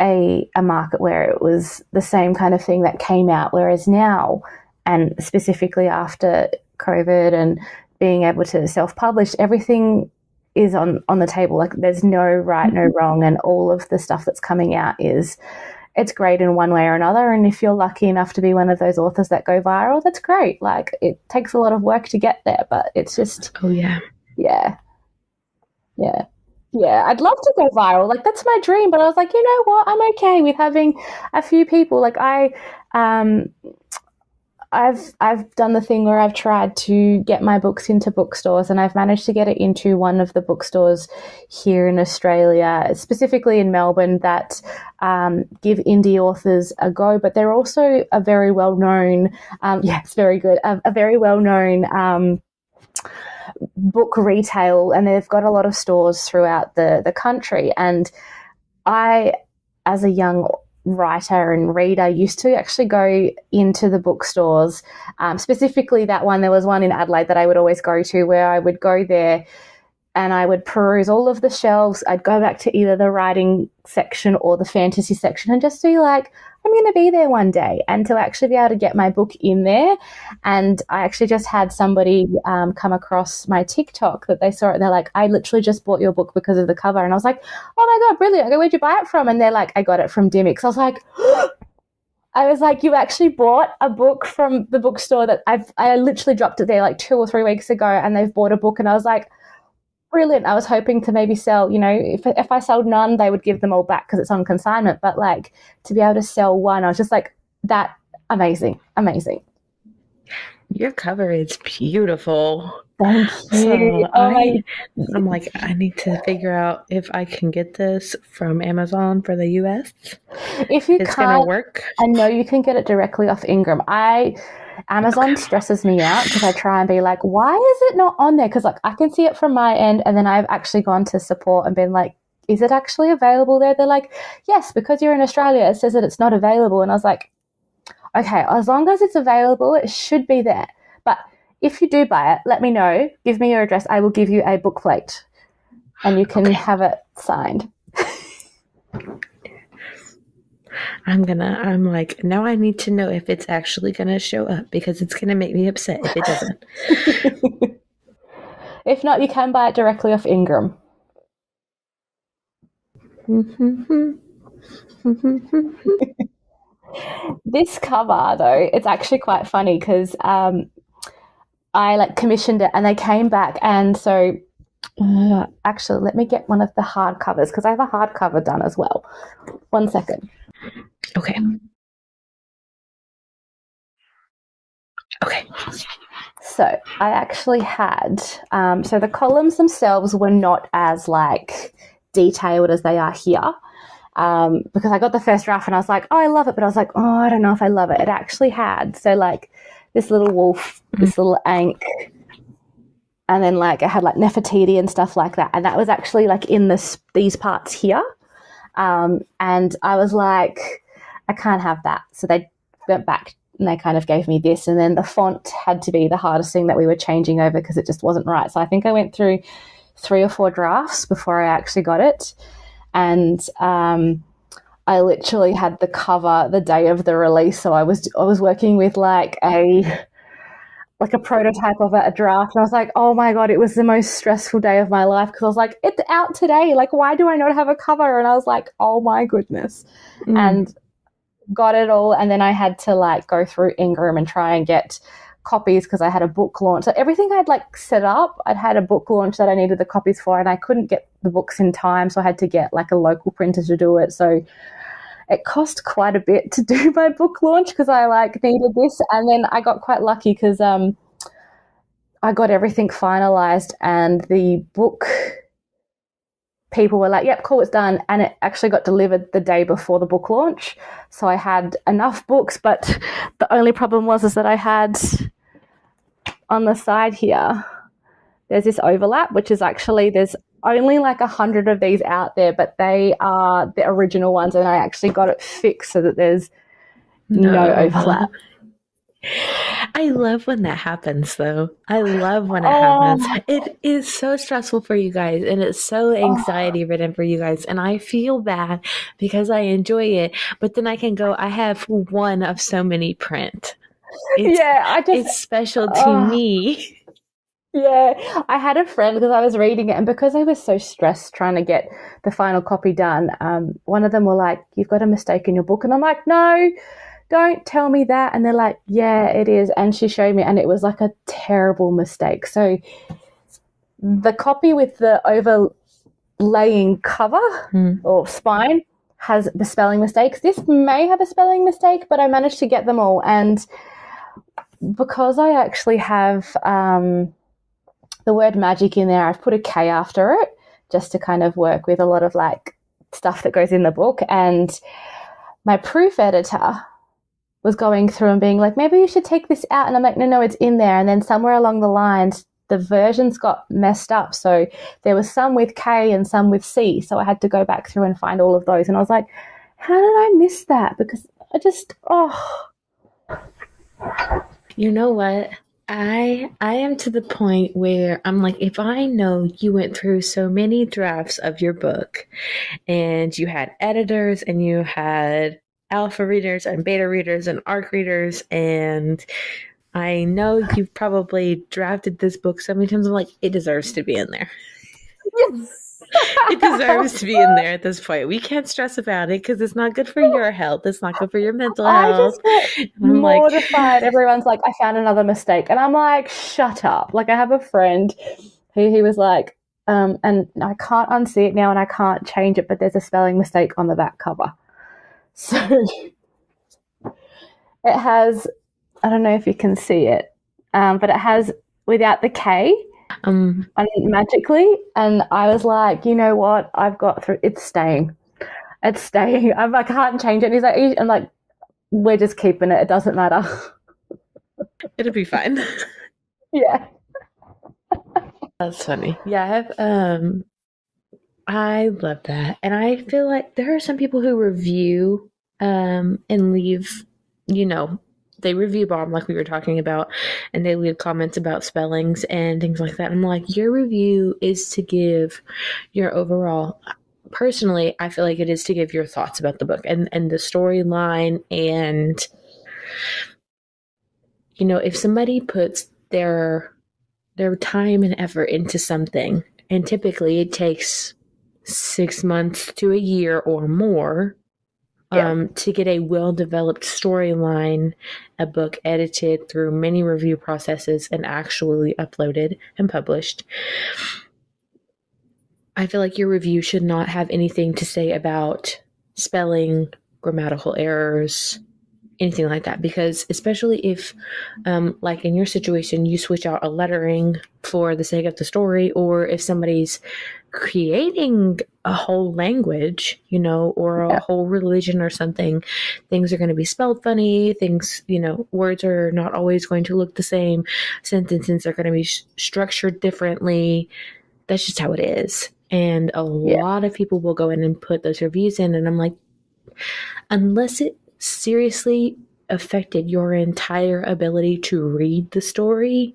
a, a market where it was the same kind of thing that came out. Whereas now, and specifically after COVID and being able to self-publish, everything is on on the table. Like there's no right, no mm-hmm. wrong, and all of the stuff that's coming out is it's great in one way or another. And if you're lucky enough to be one of those authors that go viral, that's great. Like it takes a lot of work to get there, but it's just
oh yeah,
yeah, yeah. Yeah, I'd love to go viral. Like that's my dream, but I was like, you know what? I'm okay with having a few people. Like I um I've I've done the thing where I've tried to get my books into bookstores, and I've managed to get it into one of the bookstores here in Australia, specifically in Melbourne, that um, give indie authors a go. But they're also a very well known, um, yes, very good, a, a very well known. Um, book retail and they've got a lot of stores throughout the the country and I as a young writer and reader used to actually go into the bookstores. Um, specifically, that one, there was one in Adelaide that I would always go to where I would go there and I would peruse all of the shelves. I'd go back to either the writing section or the fantasy section and just see, like, I'm going to be there one day and to actually be able to get my book in there. And I actually just had somebody um, come across my TikTok that they saw it. They're like, I literally just bought your book because of the cover. And I was like, oh my God, brilliant. I go, where'd you buy it from? And they're like, I got it from Dymocks. I was like, I was like, you actually bought a book from the bookstore that I've, I literally dropped it there like two or three weeks ago and they've bought a book. And I was like, brilliant. I was hoping to maybe sell, you know, if, if I sold none, they would give them all back because it's on consignment. But like to be able to sell one, I was just like, that amazing, amazing.
Your cover is beautiful.
Thank you. So
oh I, am like, I need to figure out if I can get this from Amazon for the US.
If you
it's
can't,
work.
I know you can get it directly off Ingram. I Amazon stresses me out because I try and be like, why is it not on there? Because like I can see it from my end, and then I've actually gone to support and been like, is it actually available there? They're like, yes, because you're in Australia, it says that it's not available. And I was like, okay, as long as it's available, it should be there. But if you do buy it, let me know. Give me your address. I will give you a book plate, and you can okay. have it signed.
I'm gonna, I'm like, now I need to know if it's actually gonna show up because it's gonna make me upset if it doesn't.
if not, you can buy it directly off Ingram. this cover, though, it's actually quite funny because um, I like commissioned it and they came back, and so uh, actually, let me get one of the hard covers because I have a hard cover done as well. One second.
Okay. Okay.
So I actually had, um, so the columns themselves were not as like detailed as they are here. Um, because I got the first draft and I was like, oh, I love it. But I was like, oh, I don't know if I love it. It actually had, so like this little wolf, mm-hmm. this little ankh, and then like I had like Nefertiti and stuff like that. And that was actually like in this, these parts here. Um, and I was like, I can't have that. So they went back and they kind of gave me this. And then the font had to be the hardest thing that we were changing over because it just wasn't right. So I think I went through three or four drafts before I actually got it. And um, I literally had the cover the day of the release. So I was I was working with like a like a prototype of a, draft. And I was like, oh my God, it was the most stressful day of my life because I was like, it's out today. Like, why do I not have a cover? And I was like, oh my goodness. Mm. And got it all. And then I had to like go through Ingram and try and get copies because I had a book launch. So everything I'd like set up, I'd had a book launch that I needed the copies for and I couldn't get the books in time. So I had to get like a local printer to do it. So it cost quite a bit to do my book launch because I like needed this, and then I got quite lucky because um, I got everything finalized, and the book people were like, "Yep, cool, it's done," and it actually got delivered the day before the book launch. So I had enough books, but the only problem was is that I had on the side here. There's this overlap, which is actually there's only like a hundred of these out there, but they are the original ones, and I actually got it fixed so that there's no, no overlap.
I love when that happens, though. I love when it oh. happens. It is so stressful for you guys, and it's so oh. anxiety ridden for you guys. And I feel bad because I enjoy it, but then I can go. I have one of so many print.
It's, yeah, I just
it's special to oh. me.
Yeah, I had a friend because I was reading it, and because I was so stressed trying to get the final copy done, um, one of them were like, "You've got a mistake in your book," and I'm like, "No, don't tell me that." And they're like, "Yeah, it is," and she showed me, and it was like a terrible mistake. So the copy with the overlaying cover mm. or spine has the spelling mistakes. This may have a spelling mistake, but I managed to get them all, and because I actually have um, the word magic in there, I've put a K after it just to kind of work with a lot of like stuff that goes in the book. And my proof editor was going through and being like, maybe you should take this out. And I'm like, no, no, it's in there. And then somewhere along the lines, the versions got messed up. So there was some with K and some with C. So I had to go back through and find all of those. And I was like, how did I miss that? Because I just, oh.
You know what? I I am to the point where I'm like, if I know you went through so many drafts of your book and you had editors and you had alpha readers and beta readers and arc readers and I know you've probably drafted this book so many times. I'm like, it deserves to be in there.
Yes.
It deserves to be in there at this point. We can't stress about it because it's not good for your health. It's not good for your mental
I
health.
just get
I'm like-
Everyone's like, I found another mistake. And I'm like, shut up. Like, I have a friend who he was like, um, and I can't unsee it now and I can't change it, but there's a spelling mistake on the back cover. So it has, I don't know if you can see it, um, but it has without the K
Um,
and magically. And I was like, you know what? I've got through. It's staying. It's staying. I'm I can't change it. And he's like, I'm like, we're just keeping it. It doesn't matter.
it'll be fine.
yeah.
That's funny. Yeah, I have um I love that. And I feel like there are some people who review um and leave, you know, they review bomb like we were talking about and they leave comments about spellings and things like that. I'm like, your review is to give your overall personally, I feel like it is to give your thoughts about the book and and the storyline and you know, if somebody puts their their time and effort into something, and typically it takes six months to a year or more
Yeah.
um, to get a well developed storyline, a book edited through many review processes and actually uploaded and published. I feel like your review should not have anything to say about spelling, grammatical errors, anything like that. Because, especially if, um, like in your situation, you switch out a lettering for the sake of the story, or if somebody's creating a whole language, you know, or a
Yeah.
whole religion or something, things are going to be spelled funny. Things, you know, words are not always going to look the same. Sentences are going to be sh- structured differently. That's just how it is. And a
Yeah.
lot of people will go in and put those reviews in, and I'm like, unless it seriously affected your entire ability to read the story,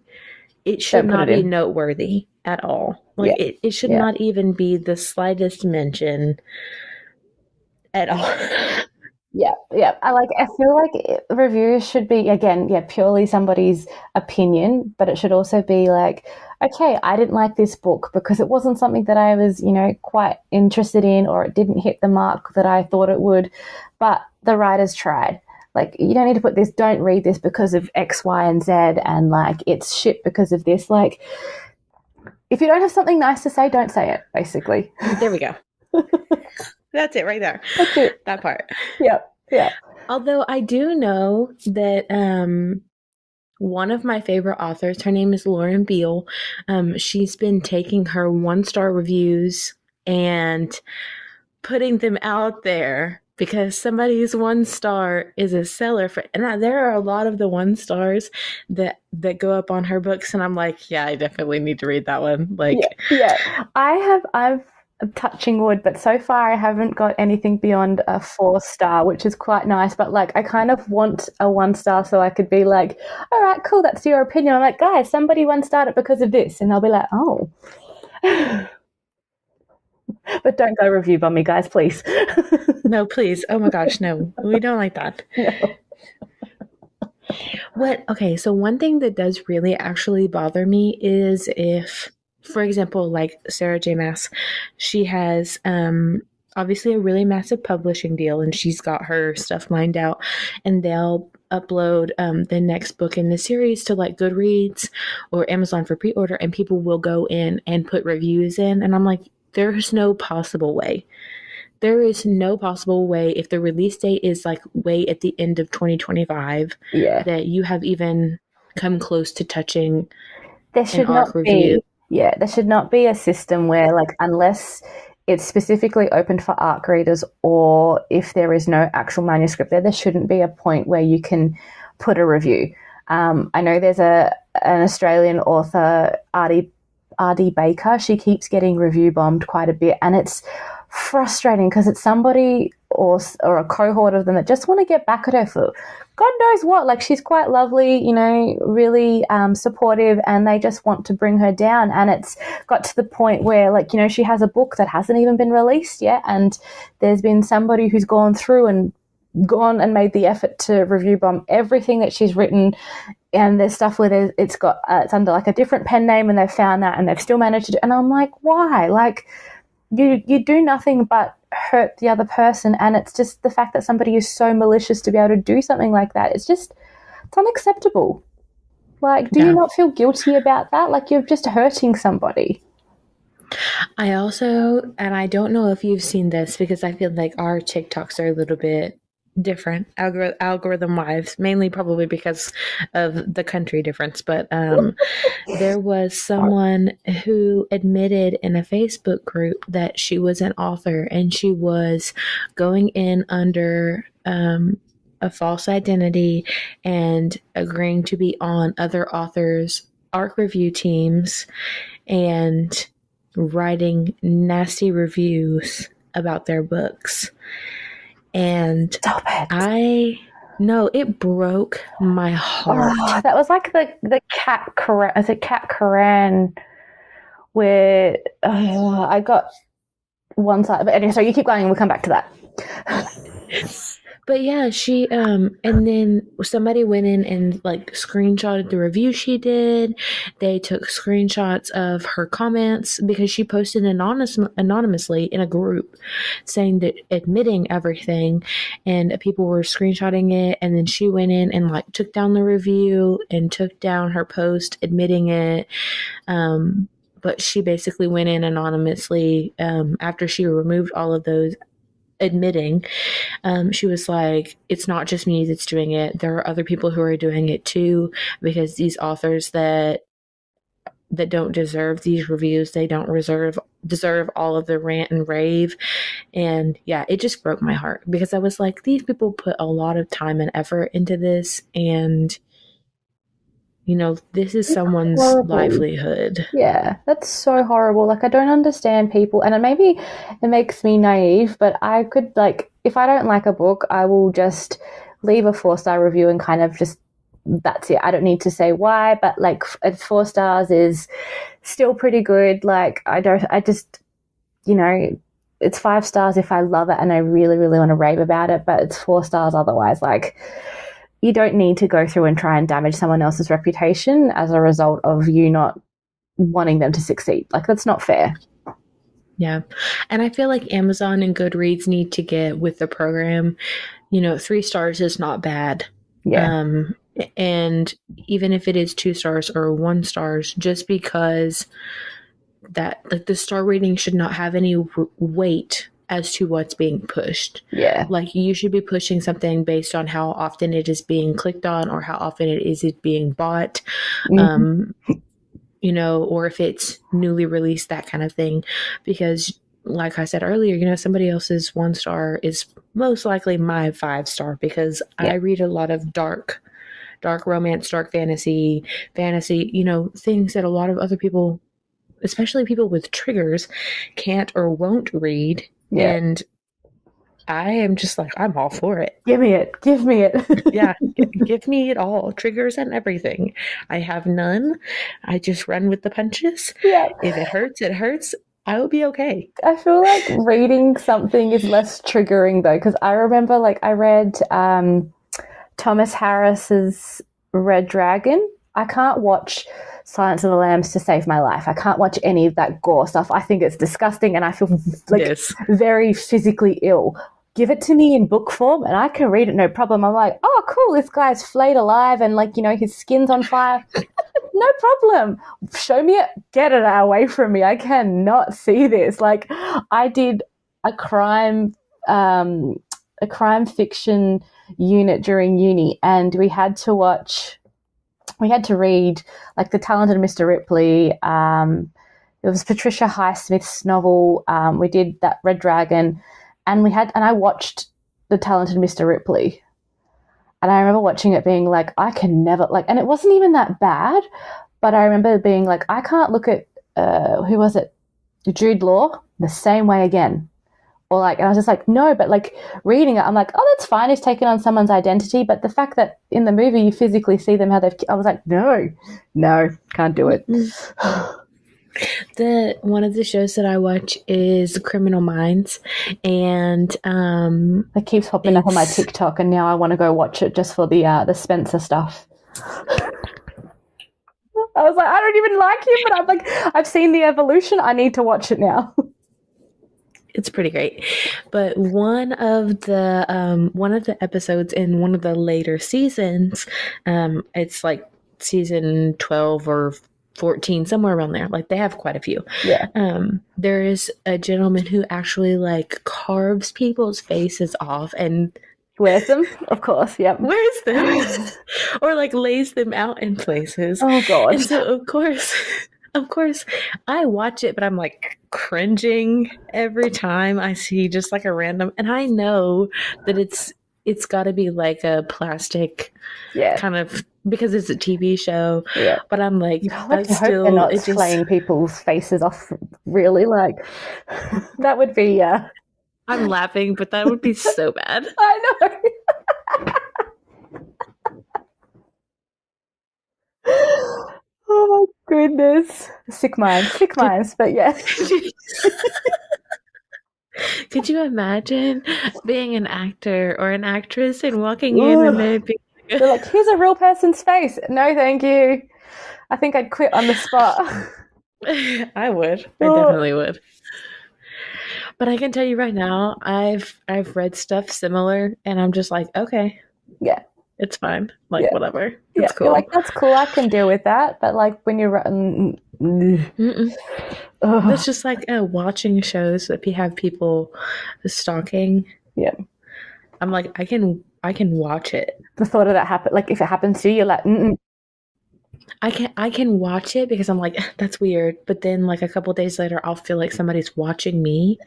it should
Don't it
be
in.
noteworthy at all. Like
Yeah.
it, it should
Yeah.
not even be the slightest mention at all.
Yeah, yeah. I like. I feel like reviews should be again, yeah, purely somebody's opinion, but it should also be like, okay, I didn't like this book because it wasn't something that I was, you know, quite interested in, or it didn't hit the mark that I thought it would. But the writers tried. Like, you don't need to put this. Don't read this because of X, Y, and Z, and like it's shit because of this. Like, if you don't have something nice to say, don't say it. Basically,
there we go. That's it right there.
that's it.
That part.
Yep, yeah.
Although I do know that um, one of my favorite authors, her name is Lauren Biel. Um, she's been taking her one star reviews and putting them out there because somebody's one star is a seller for and I- there are a lot of the one stars that that go up on her books and I'm like yeah I definitely need to read that one like
yeah, yeah. I have. I've I'm touching wood, but so far I haven't got anything beyond a four star, which is quite nice. But like, I kind of want a one star so I could be like, all right, cool, that's your opinion. I'm like, guys, somebody one starred it because of this, and they'll be like, oh. but don't go review bomb me, guys, please.
no please oh my gosh no we don't like that
No.
What? Okay, so one thing that does really actually bother me is if, for example, like Sarah J. Maas, she has um obviously a really massive publishing deal and she's got her stuff lined out, and they'll upload um, the next book in the series to like Goodreads or Amazon for pre order, and people will go in and put reviews in. And I'm like, there's no possible way. There is no possible way if the release date is like way at the end of 2025
yeah,
that you have even come close to touching
there should not review. be yeah there should not be a system where like unless it's specifically opened for ARC readers or if there is no actual manuscript there there shouldn't be a point where you can put a review um, i know there's a an australian author artie RD Baker, she keeps getting review bombed quite a bit, and it's frustrating because it's somebody or or a cohort of them that just want to get back at her for God knows what. Like she's quite lovely, you know, really um, supportive, and they just want to bring her down. And it's got to the point where, like, you know, she has a book that hasn't even been released yet, and there's been somebody who's gone through and gone and made the effort to review bomb everything that she's written. And there's stuff where it's got uh, it's under like a different pen name and they've found that and they've still managed to do and I'm like why? Like you you do nothing but hurt the other person and it's just the fact that somebody is so malicious to be able to do something like that. It's just it's unacceptable. Like do yeah. you not feel guilty about that? Like you're just hurting somebody.
I also, and I don't know if you've seen this because I feel like our TikToks are a little bit different algor- algorithm wise mainly probably because of the country difference but um, there was someone who admitted in a facebook group that she was an author and she was going in under um, a false identity and agreeing to be on other authors arc review teams and writing nasty reviews about their books and
Stop it.
I no, it broke my heart. Oh,
that was like the the Cait Corrain. Is it Cait Corrain? Where uh, I got one side, but anyway, so you keep going, and we'll come back to that.
But yeah, she um and then somebody went in and like screenshotted the review she did. They took screenshots of her comments because she posted anonymous anonymously in a group saying that admitting everything and people were screenshotting it and then she went in and like took down the review and took down her post admitting it. Um but she basically went in anonymously um, after she removed all of those admitting, um, she was like, it's not just me that's doing it. There are other people who are doing it too, because these authors that that don't deserve these reviews, they don't reserve deserve all of the rant and rave. And yeah, it just broke my heart because I was like, these people put a lot of time and effort into this and you know, this is someone's horrible. livelihood.
Yeah, that's so horrible. Like, I don't understand people, and it maybe it makes me naive, but I could, like, if I don't like a book, I will just leave a four star review and kind of just that's it. I don't need to say why, but like, uh, four stars is still pretty good. Like, I don't, I just, you know, it's five stars if I love it and I really, really want to rave about it, but it's four stars otherwise. Like, you don't need to go through and try and damage someone else's reputation as a result of you not wanting them to succeed. Like, that's not fair.
Yeah. And I feel like Amazon and Goodreads need to get with the program. You know, three stars is not bad. Yeah. Um, and even if it is two stars or one stars, just because that like the star rating should not have any weight as to what's being pushed.
Yeah.
Like you should be pushing something based on how often it is being clicked on or how often it is it being bought. Mm-hmm. Um you know, or if it's newly released, that kind of thing. Because like I said earlier, you know, somebody else's one star is most likely my five star because yeah. I read a lot of dark dark romance, dark fantasy, fantasy, you know, things that a lot of other people especially people with triggers can't or won't read yeah. And I am just like, I'm all for it.
Give me it. Give me it.
yeah. Give me it all. Triggers and everything. I have none. I just run with the punches.
Yeah.
If it hurts, it hurts. I will be okay.
I feel like reading something is less triggering though, because I remember like I read um, Thomas Harris's Red Dragon. I can't watch Silence of the Lambs to save my life. I can't watch any of that gore stuff. I think it's disgusting and I feel like yes. very physically ill. Give it to me in book form and I can read it no problem. I'm like, oh, cool, this guy's flayed alive and like, you know, his skin's on fire. no problem. Show me it. Get it away from me. I cannot see this. Like, I did a crime, um, a crime fiction unit during uni and we had to watch we had to read like the talented Mr. Ripley. Um, it was Patricia Highsmith's novel. Um, we did that Red Dragon, and we had and I watched the talented Mr. Ripley. And I remember watching it being like, I can never like, and it wasn't even that bad, but I remember being like, I can't look at uh, who was it, Jude Law, the same way again or like and i was just like no but like reading it i'm like oh that's fine he's taken on someone's identity but the fact that in the movie you physically see them how they've i was like no no can't do it
the one of the shows that i watch is criminal minds and um
it keeps popping up on my tiktok and now i want to go watch it just for the uh the spencer stuff I was like, I don't even like him, but I'm like, I've seen the evolution. I need to watch it now.
it's pretty great. But one of the um, one of the episodes in one of the later seasons, um, it's like season twelve or 14 somewhere around there. Like they have quite a few.
Yeah.
Um there is a gentleman who actually like carves people's faces off and
wears them of course yep.
wears them. Or like lays them out in places.
Oh god.
And so of course of course, I watch it, but I'm like cringing every time I see just like a random, and I know that it's it's got to be like a plastic,
yeah,
kind of because it's a TV show.
Yeah,
but I'm like,
I like still they're not just, playing people's faces off. Really, like that would be. Uh...
I'm laughing, but that would be so bad.
I know. Oh my goodness. Sick minds, Sick minds, but yes.
Could you imagine being an actor or an actress and walking Ooh. in and they'd be
They're like, here's a real person's face. No, thank you. I think I'd quit on the spot.
I would. I definitely would. But I can tell you right now, I've I've read stuff similar and I'm just like, okay.
Yeah
it's fine. Like yeah. whatever. It's
yeah.
cool.
You're like that's cool. I can deal with that. But like when you're mm,
it's just like uh, watching shows if you have people stalking.
Yeah.
I'm like I can I can watch it.
The thought of that happen like if it happens to you, you're like. Mm-mm.
I can I can watch it because I'm like that's weird, but then like a couple days later, I'll feel like somebody's watching me,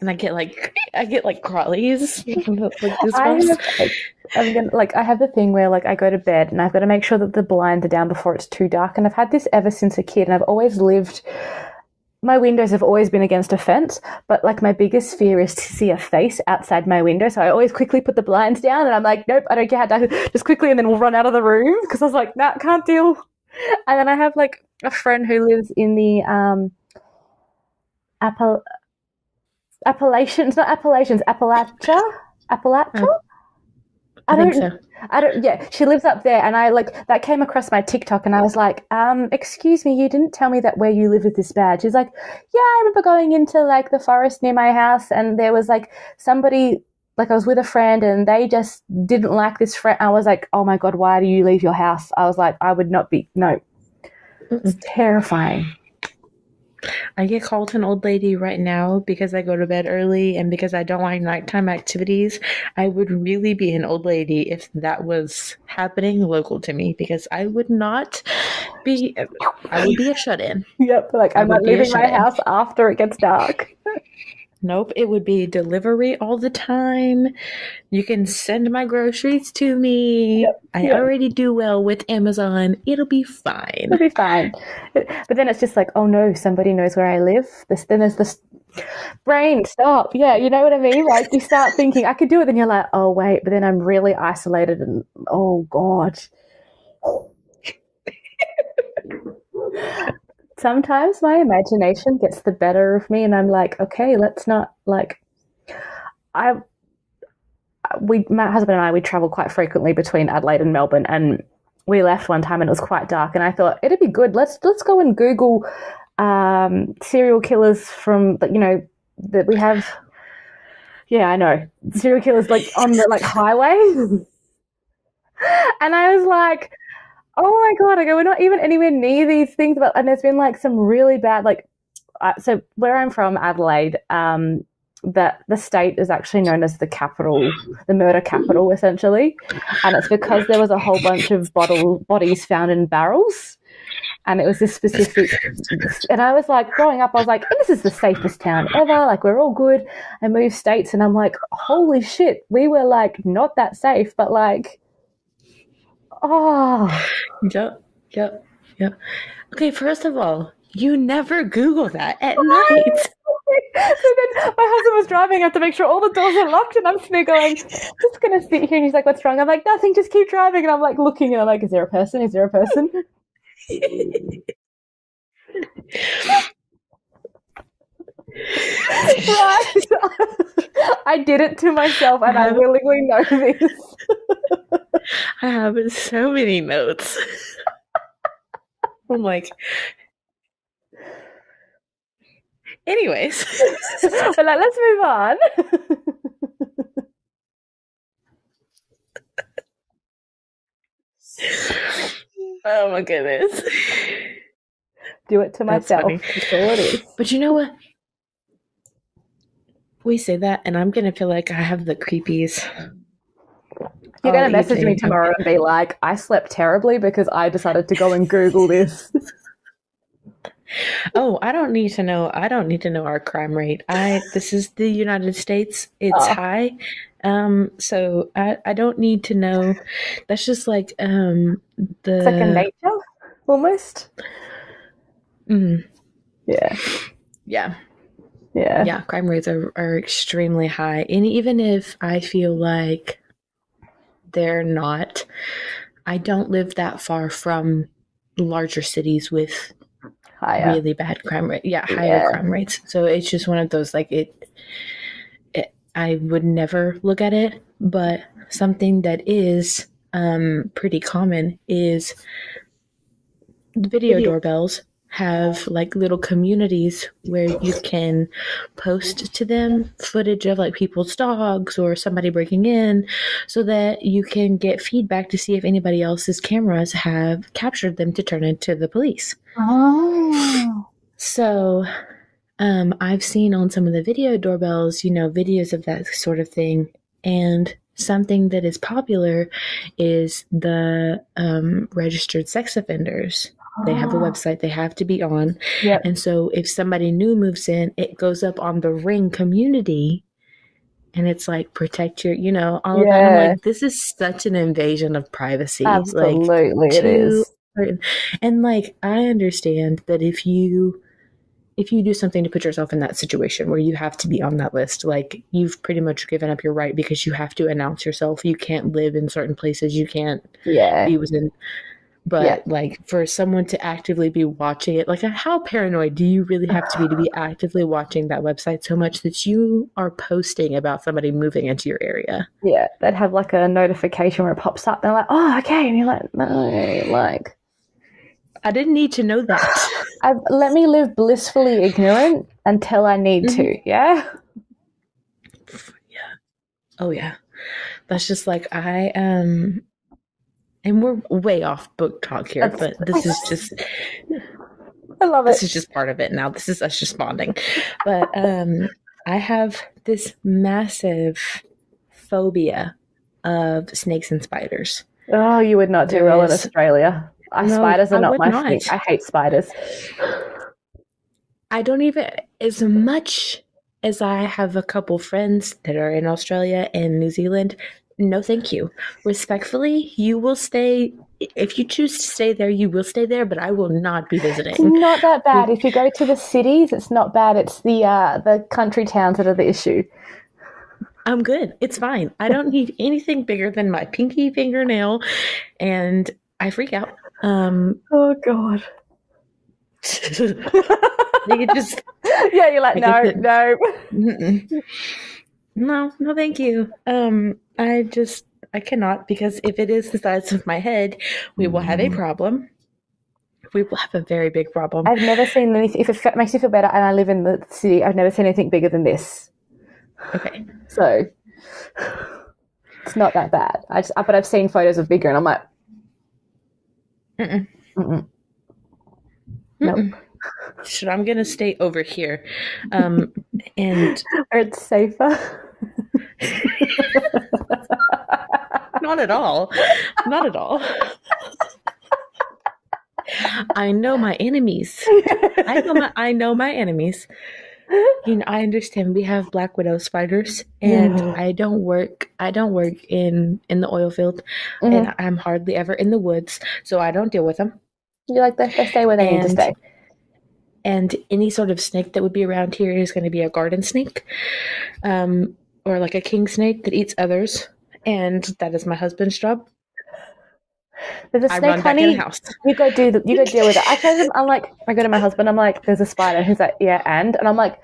and I get like I get like crawlies.
like, I'm gonna like I have the thing where like I go to bed and I've got to make sure that the blinds are down before it's too dark, and I've had this ever since a kid, and I've always lived. My windows have always been against a fence, but like my biggest fear is to see a face outside my window. So I always quickly put the blinds down, and I'm like, nope, I don't care how to just quickly, and then we'll run out of the room because I was like, nah, can't deal. And then I have like a friend who lives in the um, Appal- Appalachians, not Appalachians, Appalachia, Appalachia.
Oh. I, I don't. So.
I don't. Yeah, she lives up there, and I like that came across my TikTok, and I was like, um, "Excuse me, you didn't tell me that where you live with this bad." She's like, "Yeah, I remember going into like the forest near my house, and there was like somebody." Like I was with a friend and they just didn't like this friend. I was like, "Oh my god, why do you leave your house?" I was like, "I would not be no." It's terrifying.
I get called an old lady right now because I go to bed early and because I don't like nighttime activities. I would really be an old lady if that was happening local to me because I would not be, I would be a shut in.
Yep. Like I'm not leaving my house after it gets dark.
Nope, it would be delivery all the time. You can send my groceries to me. Yep, I yep. already do well with Amazon. It'll be fine.
It'll be fine. But then it's just like, oh no, somebody knows where I live. This then there's this brain stop. Yeah, you know what I mean? Like you start thinking I could do it, then you're like, oh wait, but then I'm really isolated and oh god sometimes my imagination gets the better of me and I'm like, okay, let's not like I we my husband and I we travel quite frequently between Adelaide and Melbourne and we left one time and it was quite dark and I thought it'd be good let's let's go and google um, serial killers from you know that we have. Yeah I know. Serial killers like on the like highway. And I was like oh my god, I go, we're not even anywhere near these things. But and there's been like some really bad, like, uh, so where I'm from, Adelaide, um, that the state is actually known as the capital, the murder capital, essentially, and it's because there was a whole bunch of bottle bodies found in barrels, and it was this specific. And I was like, growing up, I was like, this is the safest town ever. Like we're all good. I moved states, and I'm like, holy shit, we were like not that safe, but like, oh,
Yep. Yep. Yep. Okay, first of all, you never Google that at night.
so then my husband was driving. I have to make sure all the doors are locked, and I'm sitting there going, just gonna sit here. And he's like, "What's wrong?" I'm like, "Nothing. Just keep driving." And I'm like looking, and I'm like, "Is there a person? Is there a person?" right. I did it to myself, and I uh-huh. willingly know this.
I have so many notes. I'm like, anyways.
but like, let's move on.
oh my goodness.
Do it to
That's
myself. That's all it is.
But you know what? We say that, and I'm gonna feel like I have the creepies.
You're gonna message me tomorrow and be like, "I slept terribly because I decided to go and Google this."
Oh, I don't need to know. I don't need to know our crime rate. I this is the United States. It's
Oh.
high. Um, so I I don't need to know. That's just like um the
Second nature, almost.
Mhm.
Yeah,
yeah.
Yeah,
yeah crime rates are, are extremely high and even if i feel like they're not i don't live that far from larger cities with
Higher.
really bad crime rate yeah higher
Yeah.
crime rates so it's just one of those like it, it i would never look at it but something that is um pretty common is video
Video.
doorbells have like little communities where you can post to them footage of like people's dogs or somebody breaking in so that you can get feedback to see if anybody else's cameras have captured them to turn into the police.
Oh.
So, um, I've seen on some of the video doorbells, you know, videos of that sort of thing. And something that is popular is the um, registered sex offenders. They have a ah. website they have to be on.
Yep.
And so if somebody new moves in, it goes up on the ring community. And it's like protect your, you know, all of that. Like, this is such an invasion of privacy.
Absolutely, it
to-
is.
and like I understand that if you if you do something to put yourself in that situation where you have to be on that list, like you've pretty much given up your right because you have to announce yourself. You can't live in certain places. You can't
Yeah,
be within. But
Yeah.
like for someone to actively be watching it, like how paranoid do you really have to be to be actively watching that website so much that you are posting about somebody moving into your area?
yeah. They'd have like a notification where it pops up. and They're like, "Oh, okay," and you're like, "No, like."
I didn't need to know that.
I, let me live blissfully ignorant until I need
Mm-hmm.
to. Yeah.
Yeah oh yeah. That's just like I um and we're way off book talk here,
That's-
but this is just
I love it.
this is just part of it now. This is us just bonding. But um I have this massive phobia of snakes and spiders.
Oh, you would not do
There
well in Australia. I,
No,
spiders are
I
not my
not.
thing. I hate spiders.
I don't even as much as I have a couple friends that are in Australia and New Zealand. No, thank you. Respectfully, you will stay. If you choose to stay there, you will stay there, but I will not be visiting It's
not that bad. If you go to the cities, it's not bad. It's the uh, the country towns that are the issue.
I'm good. It's fine. I don't need anything bigger than my pinky fingernail, and I freak out. Um,
Oh God.
you just
yeah, you're like, no, no.
No, no, thank you. Um, I just I cannot because if it is the size of my head, we will have a problem. We will have a very big problem.
I've never seen anything. If it makes you feel better, and I live in the city, I've never seen anything bigger than this.
Okay.
So it's not that bad. I just, but I've seen photos of bigger, and I'm like,
Mm-mm.
Mm-mm. Nope.
I'm gonna stay over here, um, and
Or it's safer.
not at all, not at all. I know my enemies. I know my I know my enemies. You know, I understand we have Black Widow spiders, and
Yeah.
I don't work. I don't work in in the oil field,
Mhm.
and I'm hardly ever in the woods, so I don't deal with them.
You like they, they stay where they need to
And-
stay.
And any sort of snake that would be around here is going to be a garden snake, um, or like a king snake that eats others, and that is my husband's job.
There's a
I
snake,
run back in
honey.
the house.
You go do the, you go deal with it. I tell him, I'm like, I go to my husband, I'm like, there's a spider. He's like, yeah, and and I'm like,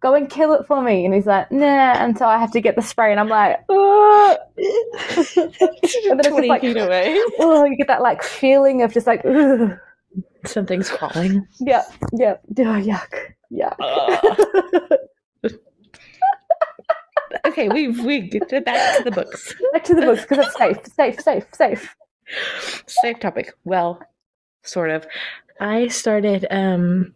go and kill it for me. And he's like, nah. And so I have to get the spray, and I'm like, oh, And then it's just like-
away.
oh, you get that like feeling of just like, ugh.
Something's crawling.
yep, yep, oh, yuck, yuck.
okay, we we get back to the books.
Back to the books because it's safe, safe, safe, safe.
Safe topic. Well, sort of. I started. um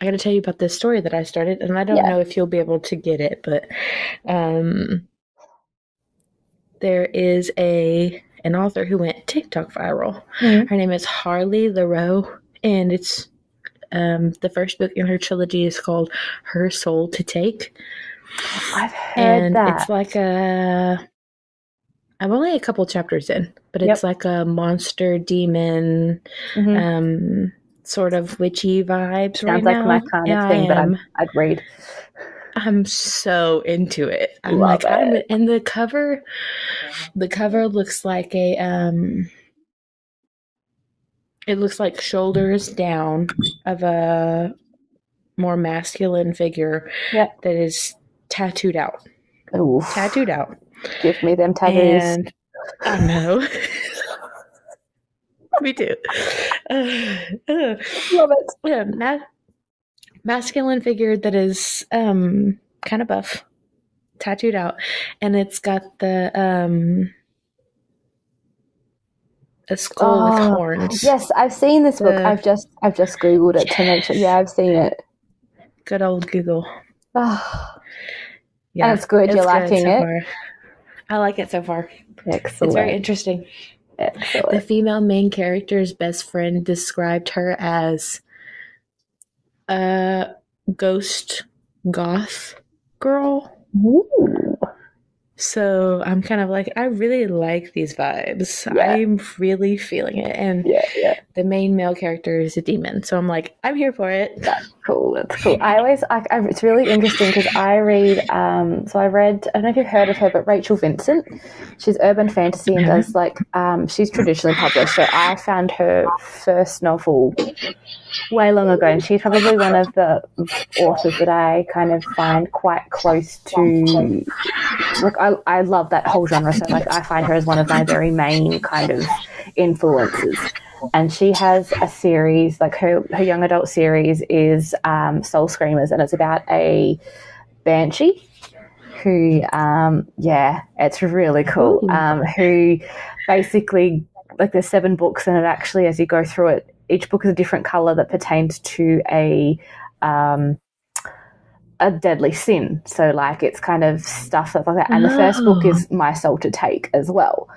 I got to tell you about this story that I started, and I don't
Yeah.
know if you'll be able to get it, but um there is a an author who went TikTok viral.
Mhm.
Her name is Harley Laroux, and it's um the first book in her trilogy is called Her Soul to Take.
I've heard
and
that.
it's like a i'm only a couple chapters in but
Yep.
it's like a monster demon
Mhm.
um sort of witchy vibes right
Sounds like
now
my kind
And
of thing,
I
but I'm, I'd read.
I'm so into it i'm
Love
like i'm and the cover the cover looks like a um it looks like shoulders down of a more masculine figure
Yep.
that is tattooed out
Ooh,
tattooed out
give me them tattoos.
And I know. Me too. Uh, uh,
Love it.
yeah, ma- masculine figure that is um kind of buff, tattooed out, and it's got the um a skull with
Oh,
horns.
Yes, I've seen this book.
The-
I've just I've just googled it to make sure. Yeah, I've seen it.
Good old Google.
Oh,
Yeah,
it's good. You're liking
so
it.
far. I like it so far.
excellent.
It's very interesting. The female main character's best friend described her as a ghost goth girl.
Ooh.
So I'm kind of like, I really like these vibes.
Yeah.
I'm really feeling it. And
Yeah, yeah,
the main male character is a demon. So I'm like, I'm here for it.
that's cool. That's cool. I always, I, I, it's really interesting because I read. Um, so I read. I don't know if you've heard of her, but Rachel Vincent. She's urban fantasy and does like. Um, she's traditionally published. So I found her first novel way long ago, and she's probably one of the authors that I kind of find quite close to. Like I, I love that whole genre. So like I find her as one of my very main kind of influences. And she has a series, like her her young adult series is um, Soul Screamers, and it's about a banshee who, um, yeah, it's really cool. Um, who basically like there's seven books, and it actually, as you go through it, each book is a different color that pertains to a um, a deadly sin. So like it's kind of stuff that's like that. And the first book
Oh.
is My Soul to Take as well.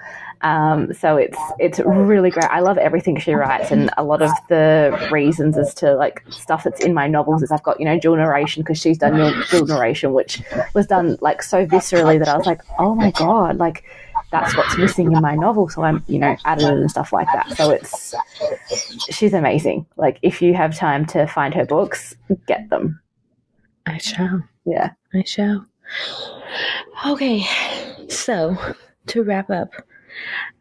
Um, so it's it's really great. I love everything she writes, and a lot of the reasons as to like stuff that's in my novels is I've got you know dual narration because she's done dual- dual narration, which was done like so viscerally that I was like, oh my god, like that's what's missing in my novel. So I'm you know added it and stuff like that. So it's she's amazing. Like if you have time to find her books, get them.
I shall.
Yeah.
I shall. Okay, so to wrap up,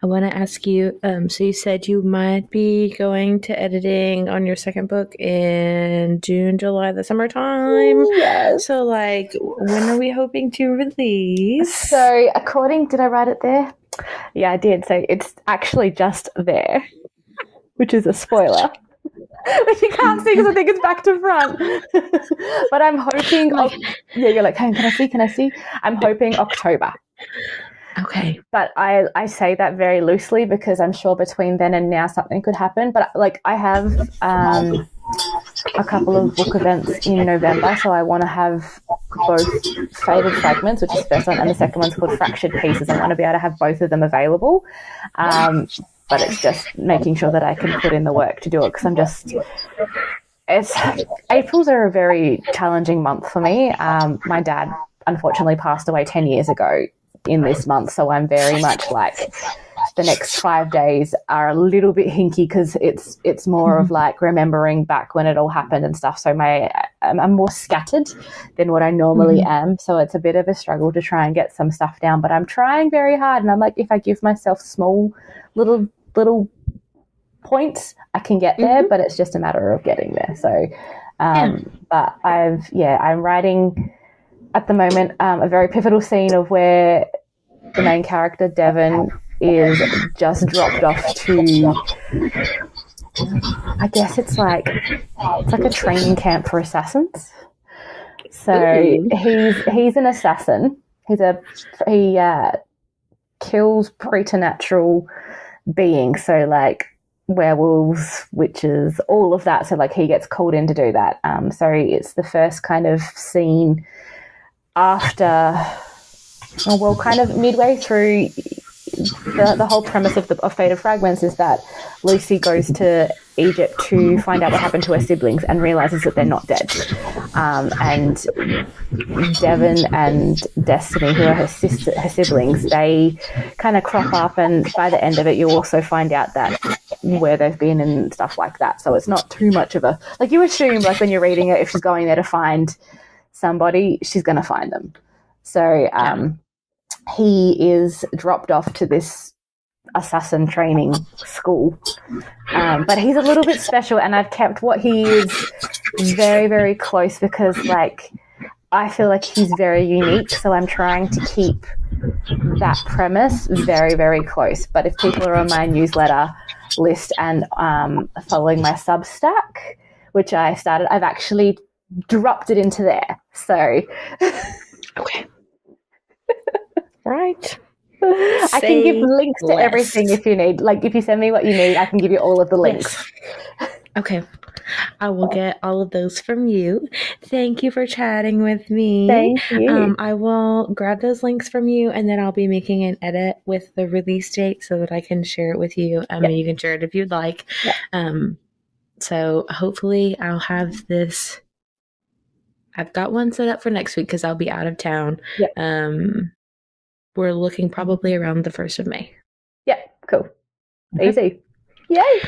I want to ask you. Um, so you said you might be going to editing on your second book in June, July, the summertime.
Yes.
So, like, when are we hoping to release?
So, according, did I write it there? Yeah, I did. So it's actually just there, which is a spoiler. Which you can't see because I think it's back to front. but I'm hoping. Oc- yeah, you're like, hey, can I see? Can I see? I'm hoping October.
Okay.
But I, I say that very loosely because I'm sure between then and now something could happen. But like I have um, a couple of book events in November, so I want to have both Faded Fragments, which is the first one, and the second one's called Fractured Pieces. I want to be able to have both of them available. Um, but it's just making sure that I can put in the work to do it because I'm just it's April's are a very challenging month for me. Um, my dad unfortunately passed away 10 years ago in this month. So I'm very much like the next five days are a little bit hinky because it's it's more of like remembering back when it all happened and stuff. So my I'm more scattered than what I normally mm-hmm. am. So it's a bit of a struggle to try and get some stuff down. But I'm trying very hard, and I'm like, if I give myself small little little points, I can get there. Mm-hmm. But it's just a matter of getting there. So, um, yeah. but I've yeah, I'm writing at the moment um, a very pivotal scene of where the main character Devon is just dropped off to I guess it's like it's like a training camp for assassins. So Ooh. he's he's an assassin. He's a he uh, kills preternatural beings. So like werewolves, witches, all of that. So like he gets called in to do that. Um, so it's the first kind of scene after, oh, well, kind of midway through the, the whole premise of the of Faded Fragments is that Lucy goes to Egypt to find out what happened to her siblings and realizes that they're not dead. Um, and Devon and Destiny, who are her sister, her siblings, they kind of crop up, and by the end of it, you also find out that where they've been and stuff like that. So it's not too much of a like you assume like when you're reading it, if she's going there to find somebody, she's going to find them. So um, he is dropped off to this assassin training school. Um, but he's a little bit special, and I've kept what he is very, very close because, like, I feel like he's very unique. So I'm trying to keep that premise very, very close. But if people are on my newsletter list and um, following my Substack, which I started, I've actually dropped it into there. So,
okay. Right.
I can give links to everything if you need. Like, if you send me what you need, I can give you all of the links.
Yes. Okay. I will get all of those from you. Thank you for chatting with me.
Thank you.
Um, I will grab those links from you and then I'll be making an edit with the release date so that I can share it with you. Um, yep. And you can share it if you'd like. Yep. Um, so hopefully I'll have this I've got one set up for next week because I'll be out of town.
Yep.
Um, we're looking probably around the first of May.
Yeah, cool. Okay. Easy. Yay.